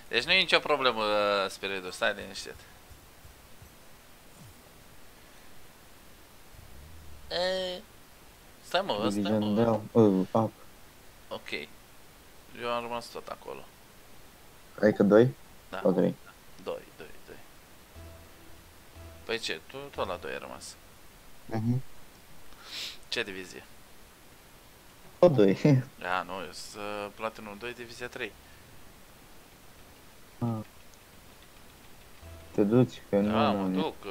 Deci nu e nicio problemă, Spiritul, stai liniștit. E... Stai mă, ăsta Division down. Uh, up. Ok. Eu am rămas tot acolo. Adică 2 Da. sau 3? 2, 2, 2. Păi ce, tu tot la 2 ai rămas. Mhm. Ce divizie? Tot 2. A, nu, eu sunt uh, Platinum 2, divizia 3. Te duci, că nu Da, am mă nici- duc, că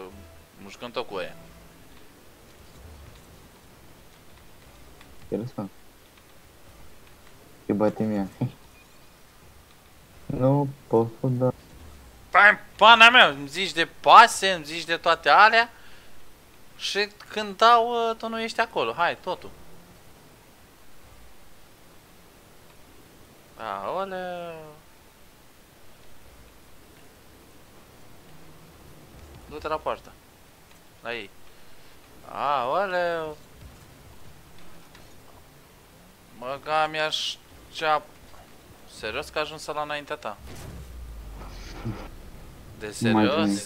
mușcăm tot cu aia. Te lăsăm. Te bate mea. Nu pot să da. Păi, pana mea, îmi zici de pase, îmi zici de toate alea și când dau, uh, tu nu ești acolo. Hai, totul. Aoleu. Du-te la poartă. La ei. Aoleu. Băga mi-aș ceap. Serios că ajuns la înaintea ta? De Nu mai serios? vine.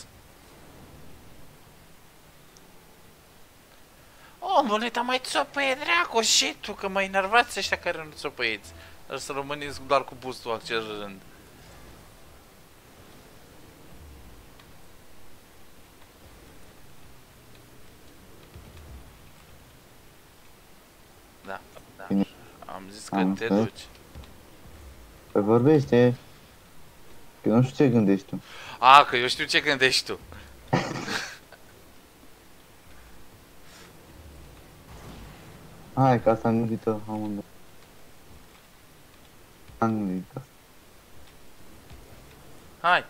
Omule, dar mai țopăie dracu și tu, că mă enervați ăștia care nu țopăiți. Dar să rămâneți doar cu bustul accelerând. Da, da. Bine. Am zis că Am te înțeles. duci. Păi vorbește. Că nu știu ce gândești tu. A, că eu știu ce gândești tu. Hai, că asta am gândit-o amândouă. Am gândit asta. Hai.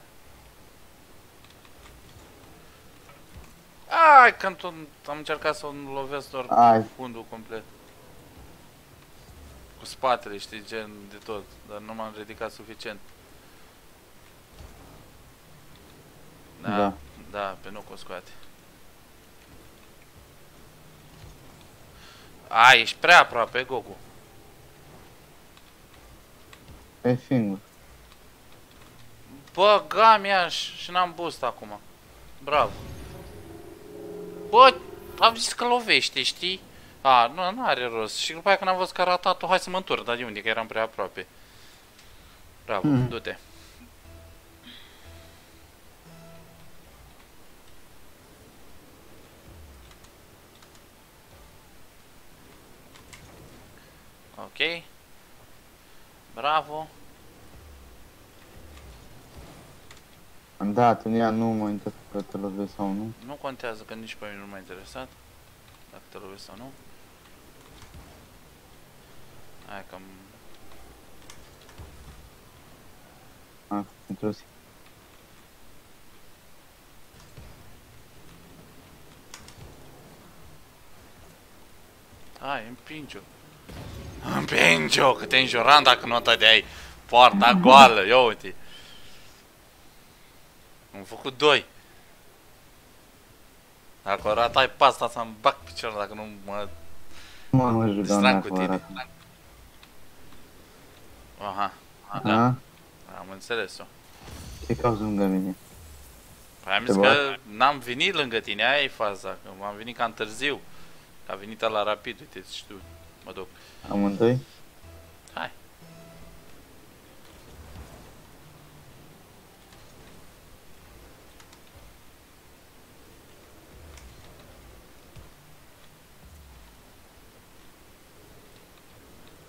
Hai, că tot am încercat să o lovesc doar Hai. cu fundul complet. Cu spatele, știi, gen de tot, dar nu m-am ridicat suficient. Da, da, Da. da pe nu că o scoate. A, ești prea aproape, Gogu. E singur. Bă, gamia și n-am boost acum. Bravo. Bă, am zis că lovește, știi? A, nu, nu are rost. Și după aia când am văzut că a ratat-o, hai să mă întorc, dar de unde, că eram prea aproape. Bravo, Hmm. du-te. Ok. Bravo. Da, atunci nu mă interesează că te lovesc sau nu. Nu contează că nici pe mine nu m-a interesat. Dacă te lovesc sau nu. Hai că am- Am introdus. Hai, împinge-o. Împinge-o, că te înjuram dacă nu o dădeai poarta goală, ia uite. Am făcut doi. Dacă o ratai pe asta să-mi bag piciorul dacă nu mă Mă, mă jucam distrag cu dacă tine. Arată. Aha, da, Da? am înțeles-o. Ce cauți lângă mine? Păi am Te zis că n-am venit lângă tine, aia e faza, că m-am venit cam târziu. Că a venit la rapid, uite, știu, mă duc. Amândoi? Hai.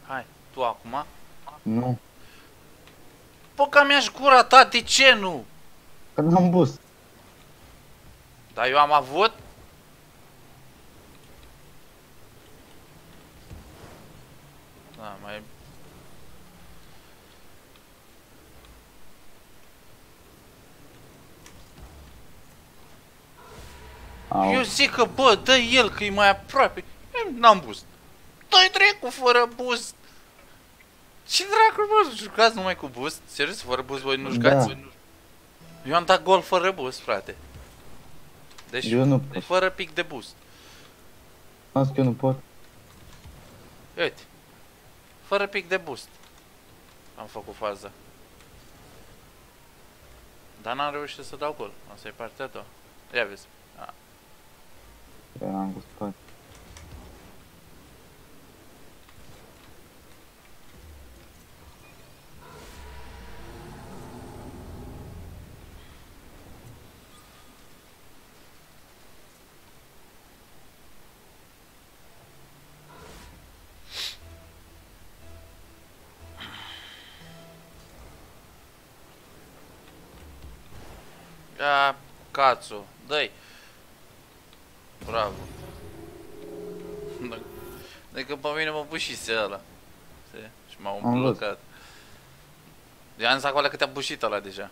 Hai, tu acum. Nu. Bă, că mi-aș gura ta, de ce nu? Că n-am bus. Dar eu am avut? Da, mai... Au. Eu zic că, bă, dă el că e mai aproape. Eu N-am boost. Dă-i dracu fără boost. Ce dracu, bă, jucați numai cu boost? Serios, fără boost voi nu Da. jucați? Eu am dat gol fără boost, frate. Deci, Eu nu pot. fără pic de boost. Las că eu nu pot. Uite. Fără pic de boost. Am făcut faza. Dar n-am reușit să dau gol. Asta e partea a doua. Ia vezi. Eram cu Cațu, dă-i. Bravo. De- Decât pe mine mă bușise ăla. Știi? Și m-au Am văzut. blocat. Eu am zis acolo că te-a bușit ăla deja.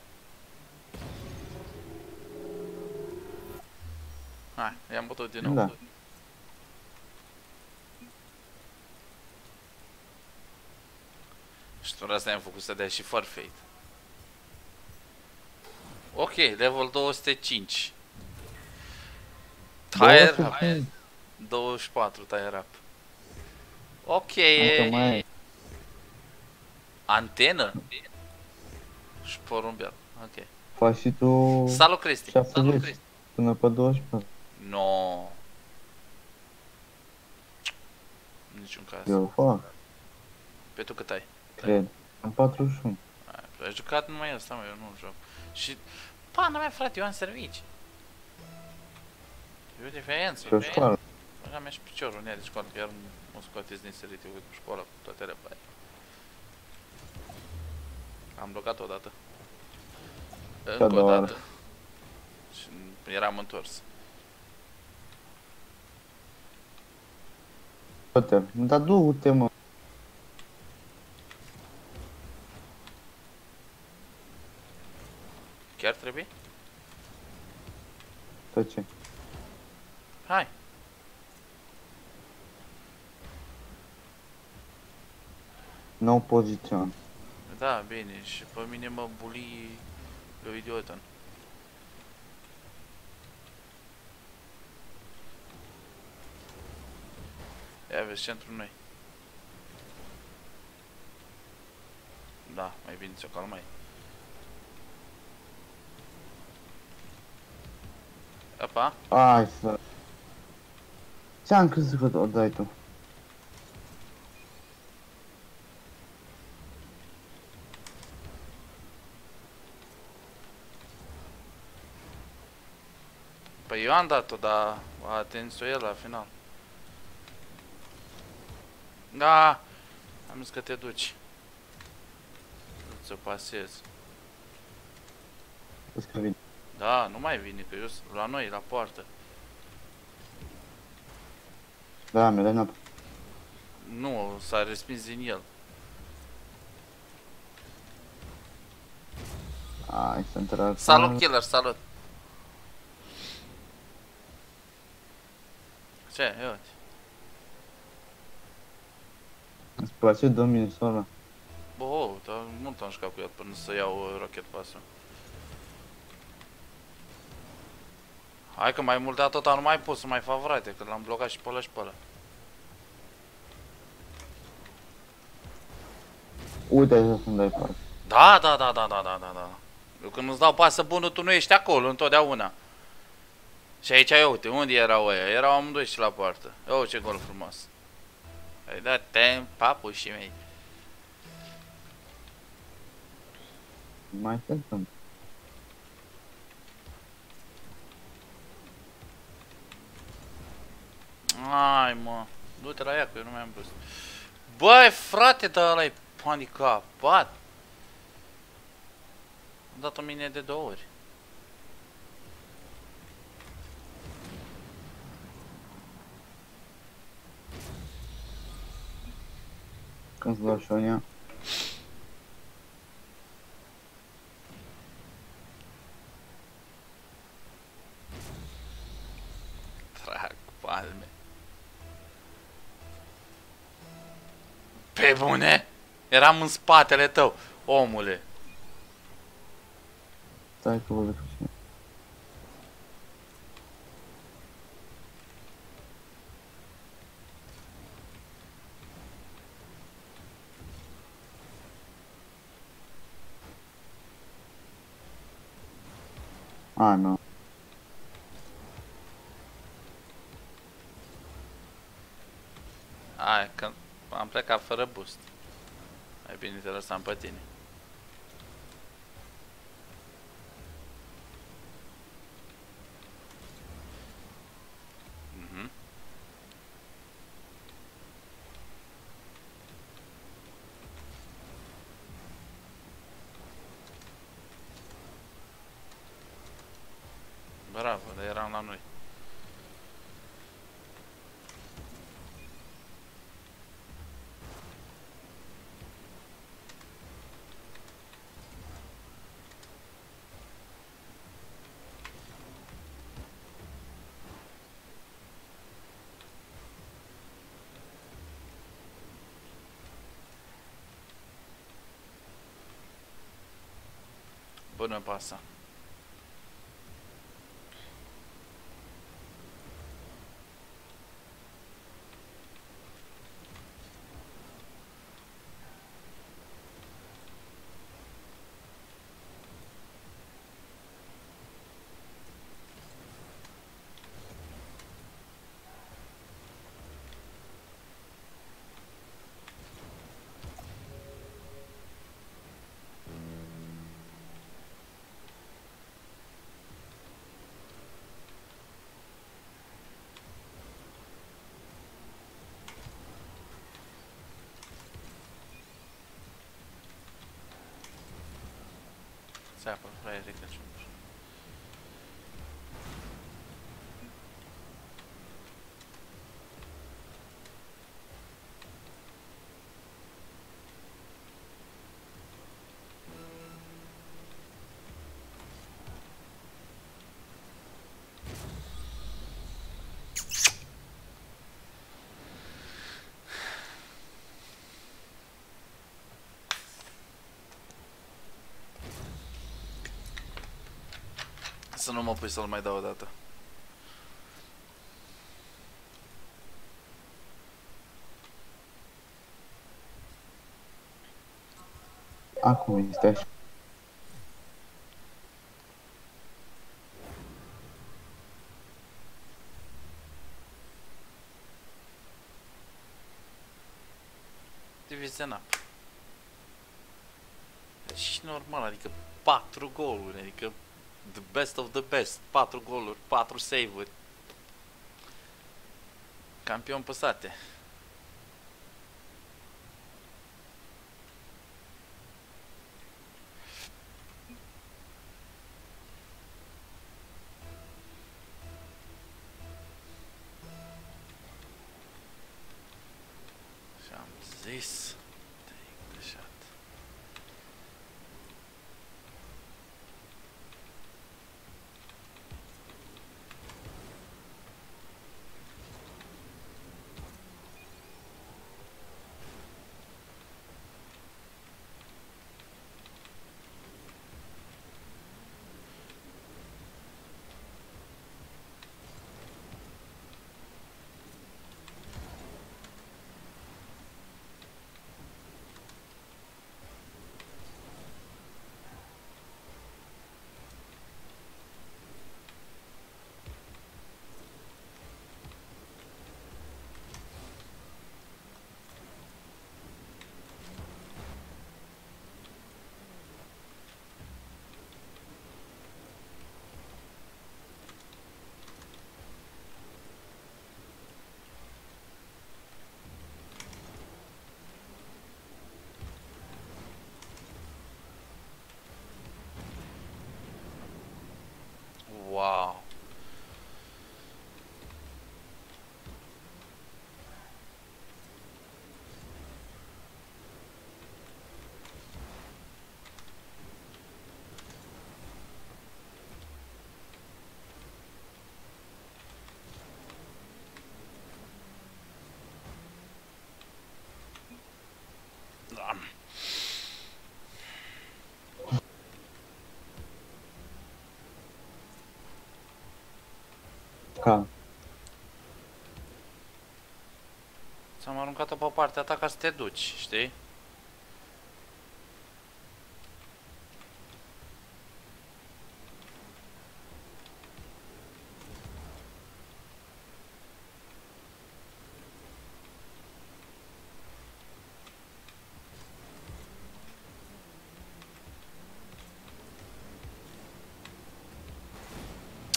Hai, i-am bătut din nou. Da. Și tu asta am făcut să dea și forfeit. Ok, level 205. Tire up. 205. 24 tire up. Ok, Încă mai e. antenă? Și porumbeal. Ok. Faci și tu Salut, Cristi. 70 până pe 24. No. Niciun caz. Eu fac, Pe tu cât ai? cred. Am 41. Ai, tu ai jucat numai asta, mă, eu nu joc. Și, pana mea, frate, eu am servici. E o diferență. Și o școală. Așa mea și piciorul în ea de școală, că iar nu mă scoateți din sărit, eu cu școala, cu toate repare. Am blocat odată. Încă doua o oară. dată. Și eram întors. Uite, dar du-te, mă. Chiar trebuie? Tot ce? Hai. No pozițion. Da, bine, și pe mine mă buli eu idiotă. Ia vezi centrul noi. Da, mai bine ți-o calmai. Apa, Hai să... Ți-am crezut că o dai tu. păi eu am dat-o, dar a atins-o el la final. Da, am zis că te duci. Nu ți-o pasez. Vezi că vine. Da, nu mai vine, că eu sunt la noi, la poartă. Da, mi-a dat înapoi. Nu, s-a respins din el. Hai să întreagă. Salut, killer, salut! Ce? Ia uite. Îți place domnul ăla? Bă, oh, dar mult am jucat cu el până să iau uh, Rocket Pass-ul. Hai că mai mult de atâta nu mai pot să mai fac frate, că l-am blocat și pe ăla și pe ăla. Uite așa să-mi dai pas. Da, da, da, da, da, da, da, da. Eu când îți dau pasă bună, tu nu ești acolo întotdeauna. Și aici, ia uite, unde erau ăia? Erau amândoi și la poartă. Ia uite ce gol frumos. Ai dat te papușii mei. Mai se întâmplă. Ai, mă. Du-te la ea, că eu nu mi-am pus. Băi, frate, dar ăla e panicapat. Am dat-o mine de două ori. Când îți dau și o în ea. Trag palme. Pe bune? Eram în spatele tău, omule. Stai că văd că și... A, nu. Aia, că am plecat fără boost. Mai bine te lăsam pe tine. Mhm. Bravo, dar eram la noi. não passa. De Crăciun. Să nu mă pui să-l mai dau o dată. Acum este așa. Division up. Best of the best, 4 goluri, 4 save-uri. Campion păsate. Ca. Ți-am aruncat-o pe partea ta ca să te duci, știi?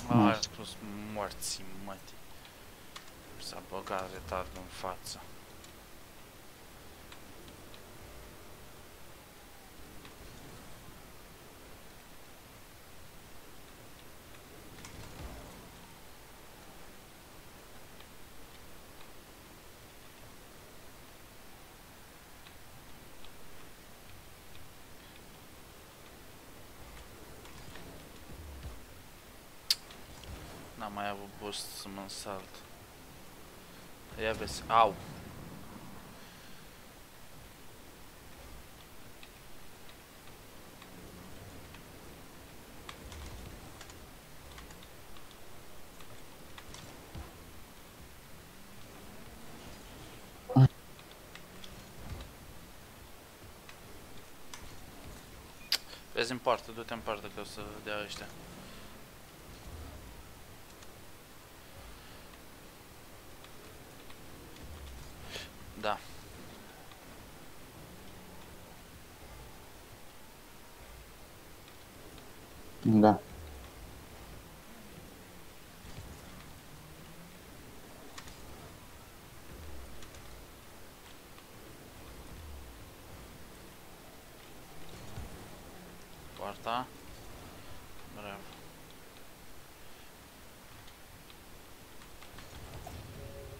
Nu Ai știu. spus morții, mătii. S-a băgat retard în față. N-am mai avut boost să mă însalt. Ia vezi, au! Vezi în poartă, du-te în poartă că o să dea ăștia.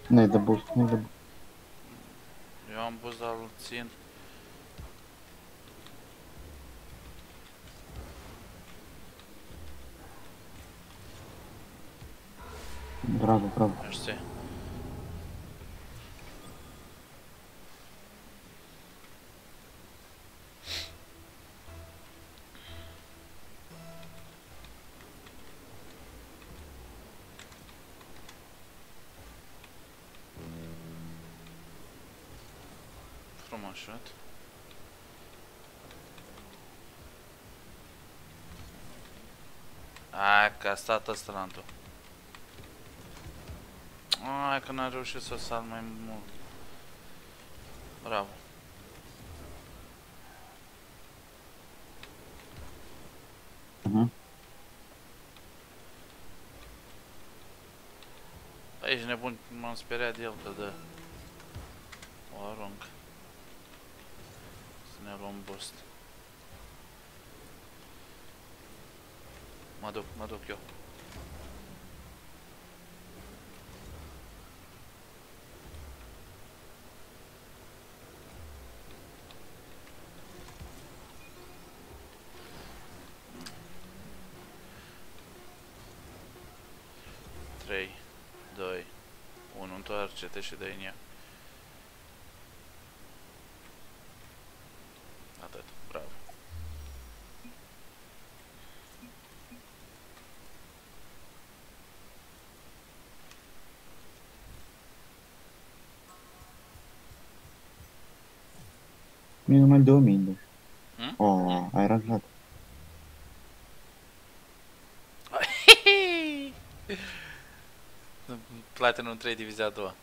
Nu-i de boost, nu-i de boost. Eu am buz, dar îl țin. Bravo, bravo. Mersi. Frumoșot. Hai că a stat ăsta la întul. Ai că n-am reușit să sar mai mult. Bravo. Mhm. Păi, Ești nebun, m-am speriat de el că dă. O arunc. Să ne luăm boost. Mă duc, mă duc eu. Trei, doi, unu, întoarce-te și dă-i în ea. Atât, bravo. Mie numai 2000 de. Hmm? Oh, ai ratat. Platinum 3 divizia a doua.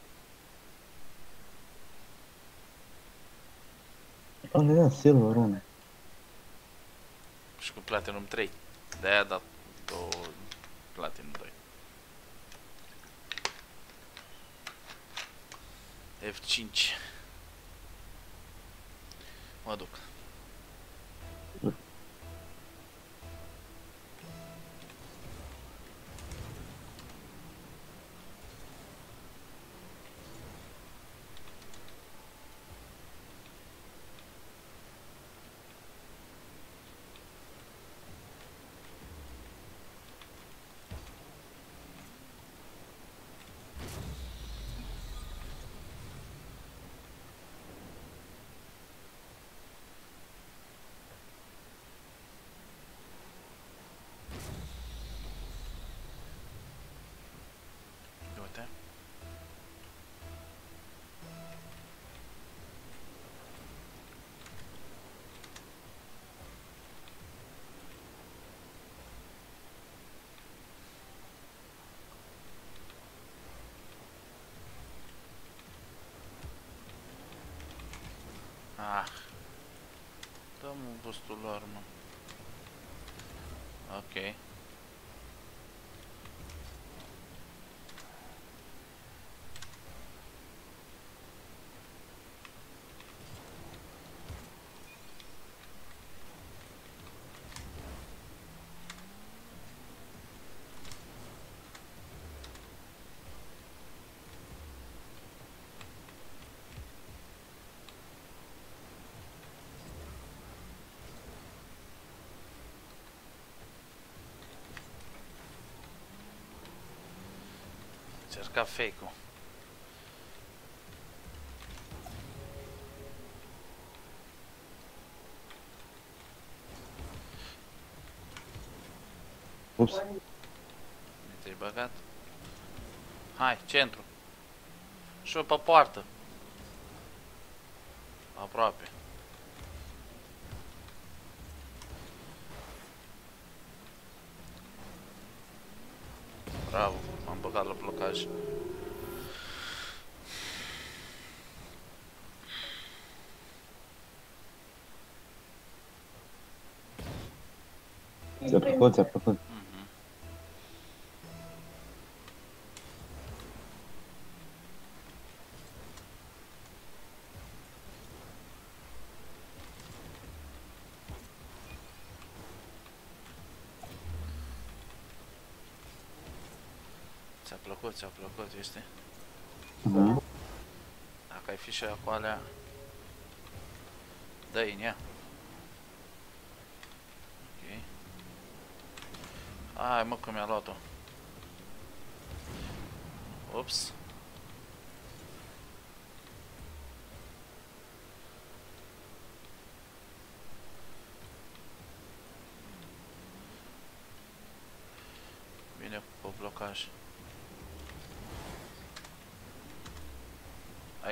Ăla era silver 1. Și cu Platinum 3. De-aia a dat două Platinum 2. F5. Mă Ah. Dăm un bustul lor, mă. Ok. Cerca fake-ul. Ups. Te-ai băgat? Hai, centru. Și pe poartă. Aproape. Bravo, m-am băgat la blocaj. Ți-a plăcut, ți-a plăcut. Mhm. Ți-a plăcut, ți-a plăcut, este? Mhm. Dacă ai fi și cu alea Dă-i în ea Ok Hai mă cum mi-a luat-o Ups Bine cu blocaj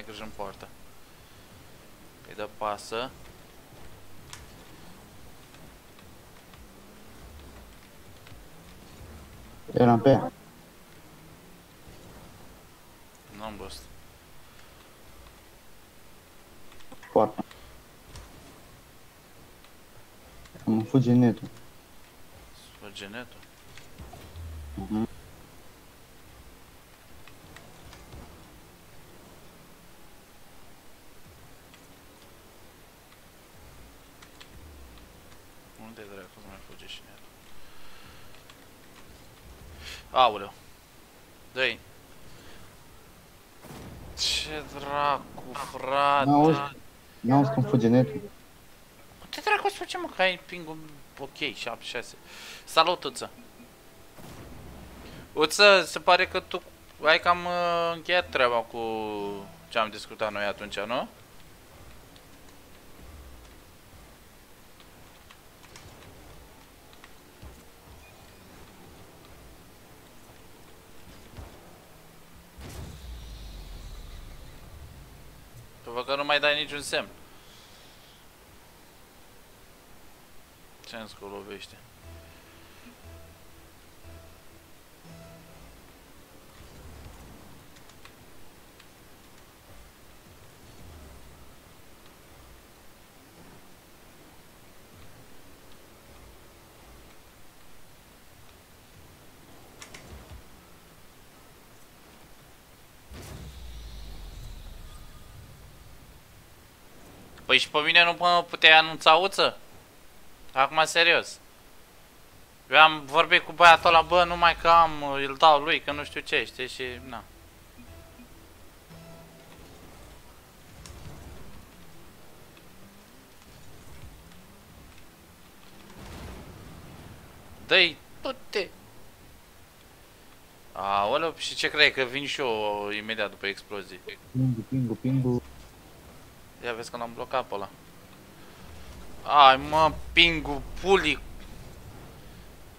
Ai grijă în poartă. Îi dă pasă. Eram pe ea. Nu-mi bust. Poarta. Am fugit netul. Sfârge netul. Mhm. Unde dracu să mai fuge și netul? Aoleu. Dă-i. Ce dracu, frate. N-auzi? N-auzi cum fuge netul? Ce dracu să facem, mă, că ai ping ok, 7, 6. Salut, Uță. Uță, se pare că tu ai cam uh, încheiat treaba cu ce am discutat noi atunci, nu? Tu văd că nu mai dai niciun semn. Ce-mi scolovește? Păi și pe mine nu mă puteai anunța uță? Acum serios. Eu am vorbit cu băiatul ăla, bă, numai că am, îl dau lui, că nu știu ce, știi, și na. Dă-i, du-te! Aoleu, și ce crezi, că vin și eu imediat după explozie? Pingu, pingu, pingu. Ia vezi că l-am blocat pe ăla. Ai mă, pingu, puli.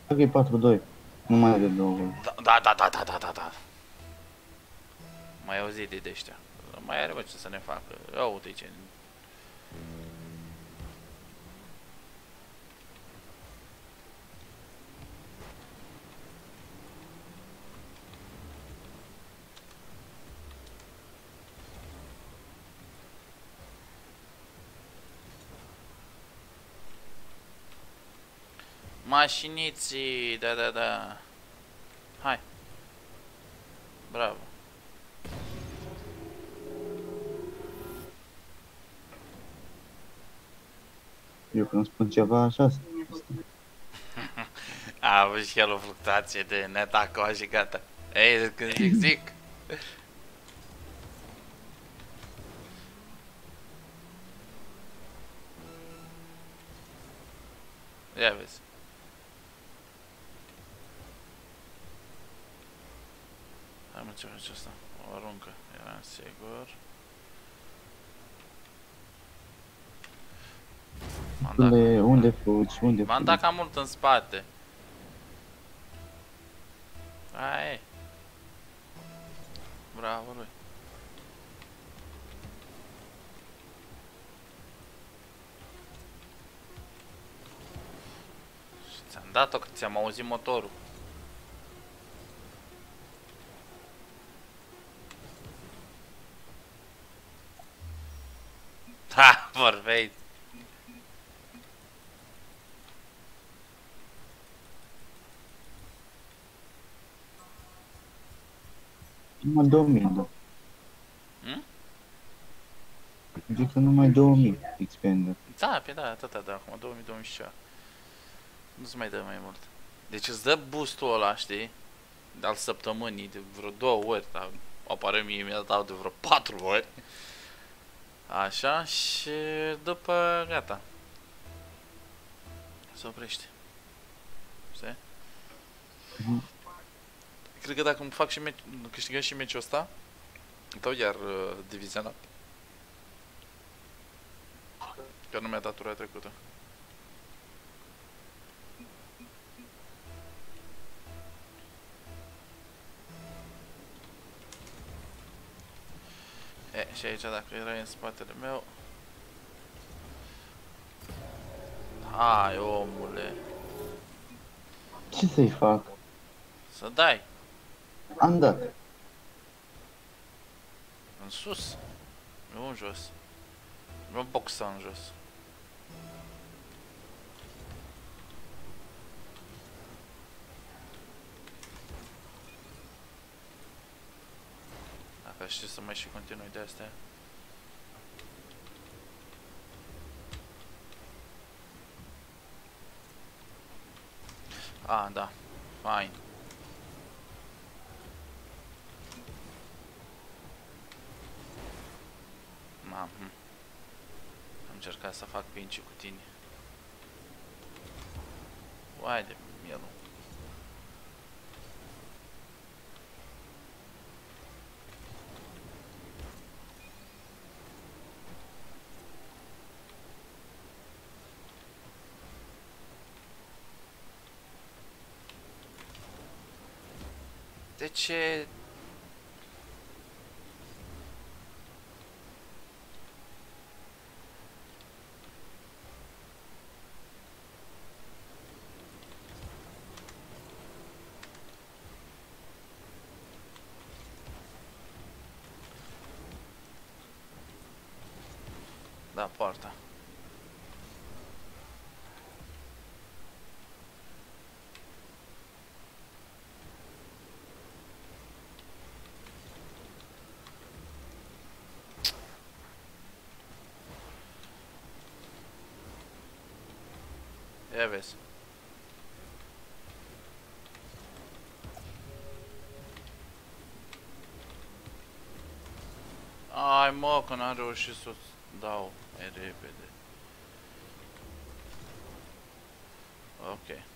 Cred că e 4-2. Nu mai are două gol. Da, da, da, da, da, da, da, da. Mai auzit de ăștia. Mai are bă ce să ne facă. Ia uite ce... Mașiniții, da, da, da. Hai. Bravo. Eu când spun ceva așa, A avut și el o fluctuație de net acolo și gata. Ei, când zic, zic. Ia vezi. Hai mă, ce face asta? O aruncă, eram sigur. M-am dat, unde, unde fugi, unde m-am fugi? dat cam mult în spate. Aia e. Bravo lui. Și ți-am dat-o că ți-am auzit motorul. Ha, vorbeai. Numai 2000, da. Hmm? Zic că numai 2000 expandă. Da, pe da, atâta, da, acum 2000 ceva. Nu-ți mai dă mai mult. Deci îți dă boostul ăla, știi? Al săptămânii, de vreo două ori, dar apare mie mi-a dat de vreo patru ori. Așa, și după, gata. Se oprește. Știi? Mhm. Cred că dacă îmi fac și meci, câștigăm și meciul ăsta, îmi dau iar uh, divizionat. Că nu mi-a dat tura trecută. E, și aici dacă erai în spatele meu... Hai, omule, Ce să-i fac? să dai Am dat. în sus, nu în jos. Nu boxa în jos. Dacă știi să mai și continui de astea. Ah, da. Fine. Mam. hm. Am încercat să fac pinci cu tine. Uai de mielul. De ce Da, poarta. Ia vezi. Ai mă, că n-am reușit să dau mai repede. Ok.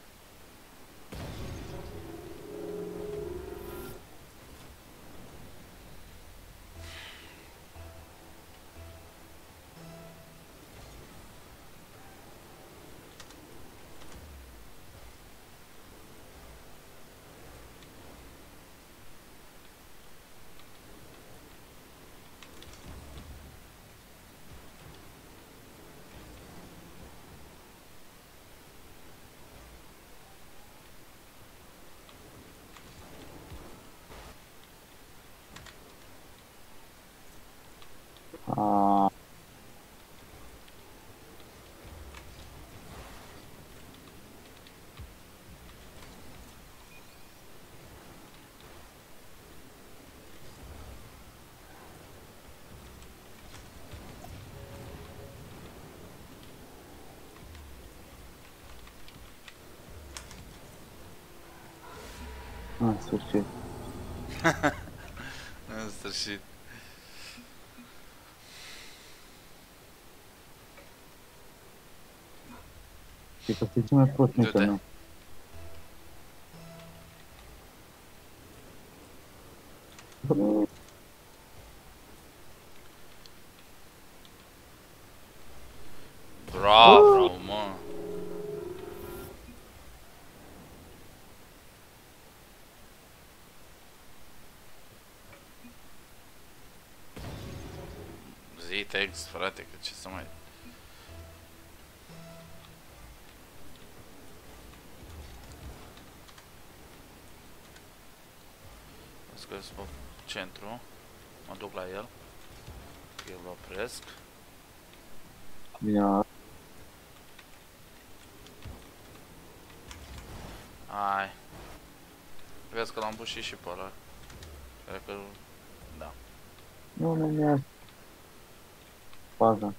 În sfârșit. În sfârșit. Și că e cel mai duc la el, îl opresc. Ia, Hai. Vezi că l-am bușit și pe ăla. Cred că... Da. nu, nu mi-a faza.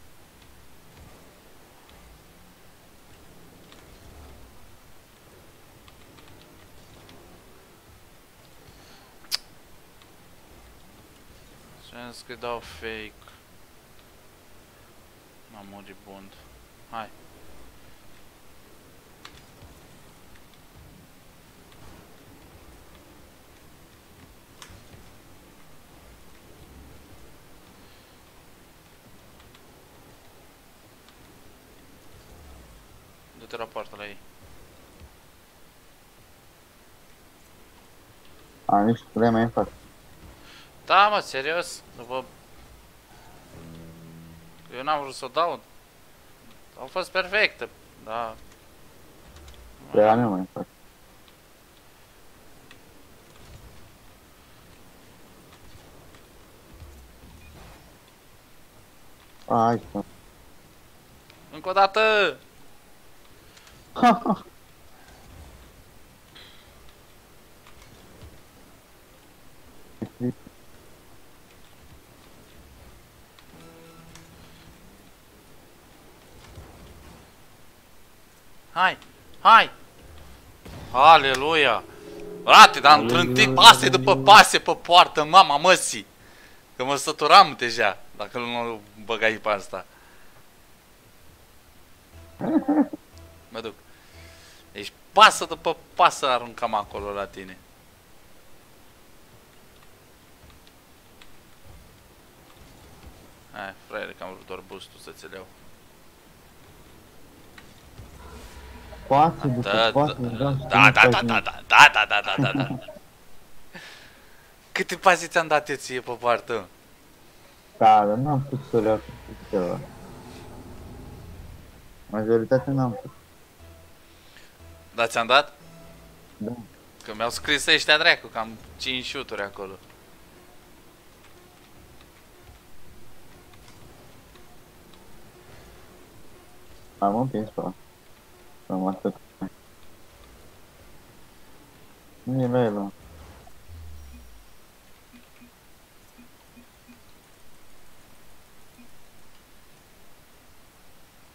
Sens că dau fake. M-am moribund. Hai. Du-te la poartă la ei. A, nici probleme în față. Da, mă, serios. După... Eu n-am vrut să o dau. Au fost perfecte, da. Prea mea mai în față. Ai, mă. Încă o dată! Hai! Hai! Aleluia! Frate, dar am trântit pase după pase pe poartă, mama măsii! Că mă săturam deja, dacă nu băgai pe asta. Mă duc. Deci pasă după pasă aruncam acolo la tine. Hai, fraiere, că am vrut doar boost-ul să ți-l iau. Poate, după Da, poate, da, vreau să da, nu da, faci da, da, nimic. da, da, da, da, da, da, da. Câte pase ți-am dat eu ție pe poartă? Da, dar n-am putut să le iau cu ceva. Majoritatea n-am putut. Da, ți-am dat? Da. Că mi-au scris ăștia dracu, că am 5 shooturi acolo. Am împins pe ăla. Am atât. Nu e la el, mă.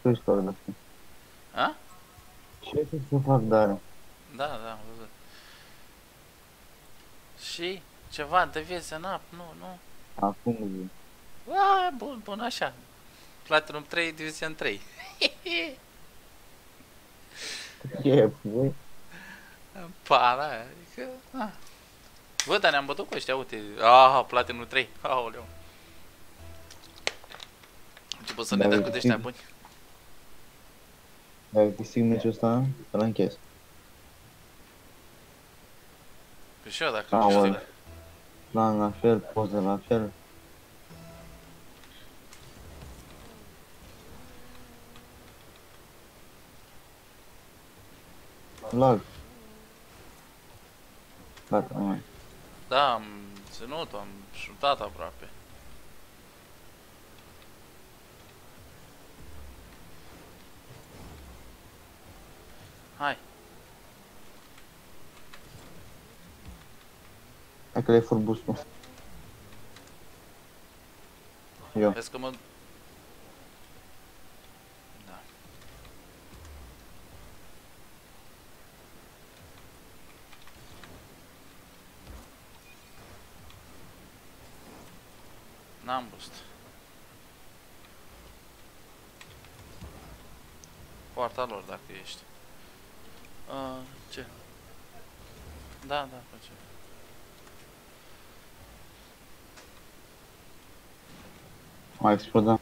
Tu ești fără de asta. A? Ce să să fac dare? Da, da, am văzut. Și ceva de viață în ap, nu, nu. Acum zi. A, bun, bun, așa. Platinum 3, Division 3. Ce, voi? Para, adică, a. Bă, dar ne-am bătut cu ăștia, uite. Ah, Platinum 3. Aoleu. Început să ne Dar dea cu uite, de ăștia știi- buni. Dacă câștig meciul ăsta, îl închis. Că și eu dacă Aoleu. câștig. Plan la fel, poze la fel. Lag. Gata, nu mai. Da, am ținut, am șutat aproape. Hai, Hai că le-ai fur boost-ul. Eu. vezi că mă... Da. N-am boost. Poarta lor dacă ești. Uh, ce? Da, da, face. A explodat.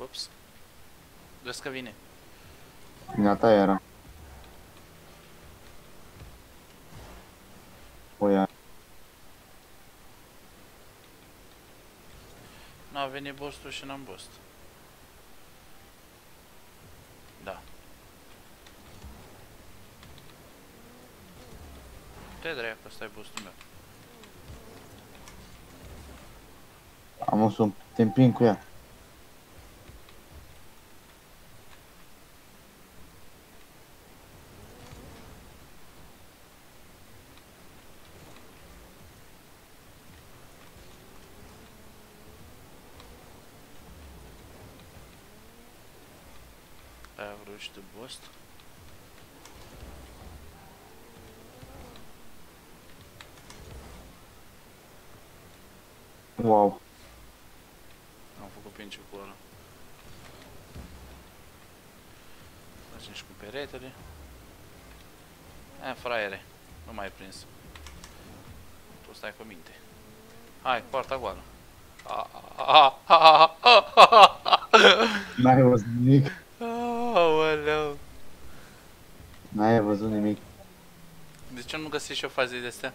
Ups. Vezi că vine. Gata era. O ia. Nu a venit boostul și n-am boost. Da. Te dracu, ăsta e boostul meu. Am o să te împing cu ea. Aia vreau și de boost. Wow. Am făcut pinci cu ăla. Facem și cu peretele. E, fraiere. Nu mai ai prins. Tu stai cu minte. Hai, poarta goală. A, a, a, a, a, a, a. N-ai văzut nimic. Aoleu. N-ai văzut nimic. De ce nu găsești și o fază de astea?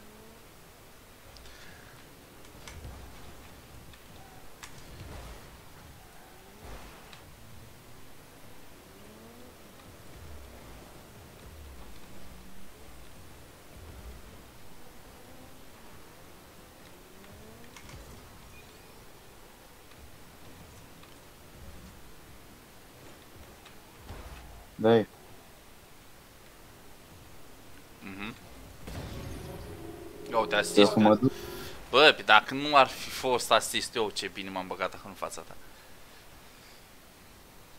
Dai. Mhm. Ia uite, Eu asist. că mă duc. Bă, pe dacă nu ar fi fost asist, eu ce bine m-am băgat acum în fața ta.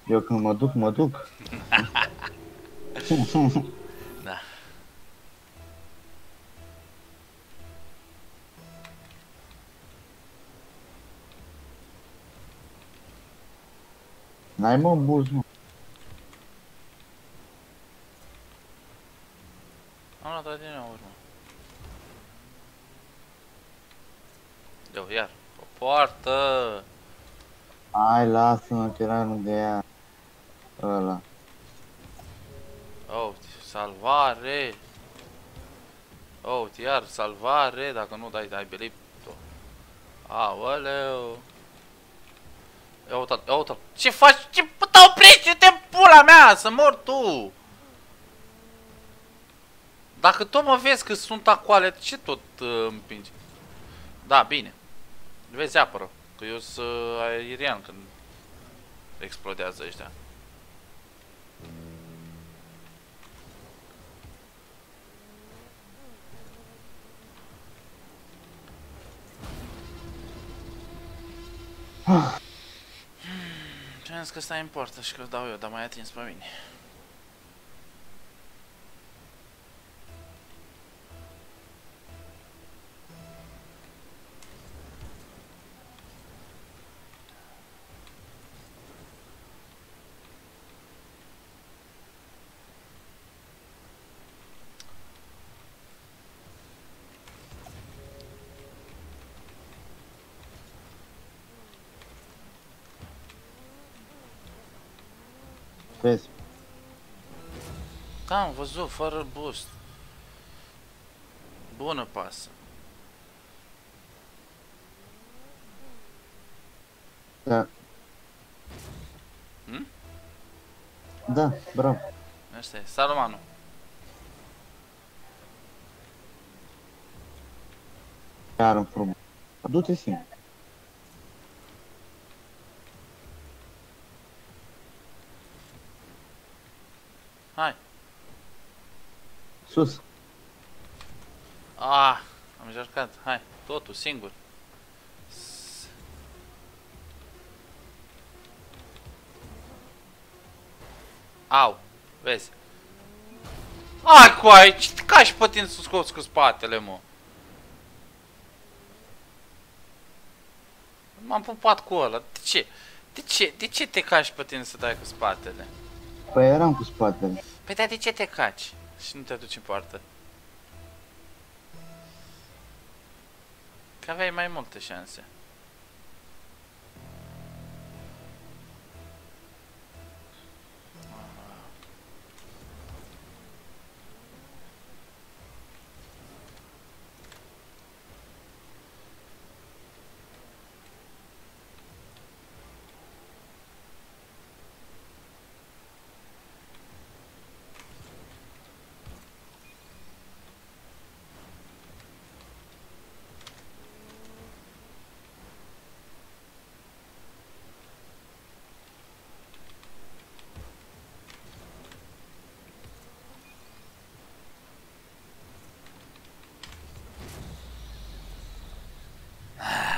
Eu când mă duc, mă duc. Da. N-ai mă buz, mă. Am luat din nou urmă. Eu, iar. O poartă! Hai, lasă-mă că era lângă ea. Ăla. Oh, salvare! Oh, iar, salvare, dacă nu dai, dai belipto. Aoleu! Ia uite-l, ia uite-l. Ce faci? Ce puta oprește-te în pula mea, să mor tu! Dacă tot mă vezi că sunt acoale, ce tot uh, împingi? Da, bine. Vezi, apără. Că eu sunt uh, aerian când explodează ăștia. Ce am zis că stai în poartă și că dau eu, dar mai atins pe mine. Vezi? Da, am văzut, fără boost. Bună pasă. Da. Hmm? Da, bravo. Asta e, Salomanu. Chiar în frumos. Du-te singur. Sus. Ah, am încercat. Hai, totul, singur. Au, vezi. Ai cu aici, ca și pe tine să cu spatele, mă. M-am pupat cu ăla, de ce? De ce? De ce te caci pe tine să dai cu spatele? Păi eram cu spatele. Păi dar de ce te caci? Și nu te duci în poartă? Că aveai mai multe șanse.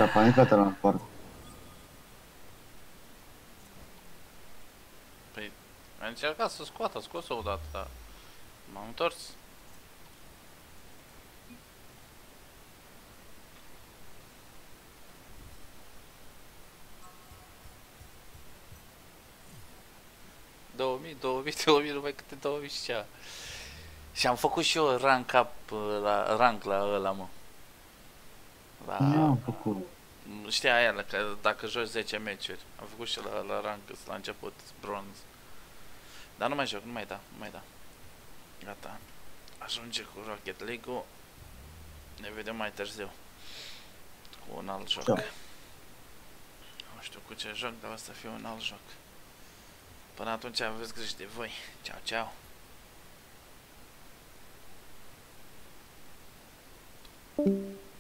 S-a panicat la în poartă. Păi, am încercat să scoată, a scos-o odată, dar m-am întors. Două mii, două mii, două mii, numai câte două mii și ceva. Și am făcut și eu rank up uh, la rank la ăla, mă. La... Nu am făcut. Știa aia, că dacă joci 10 meciuri, am făcut și la, la rank la început, bronz. Dar nu mai joc, nu mai da, nu mai da. Gata. Ajunge cu Rocket League-ul. Ne vedem mai târziu. Cu un alt joc. Da. Nu știu cu ce joc, dar o să fie un alt joc. Până atunci aveți grijă de voi. Ciao, ciao.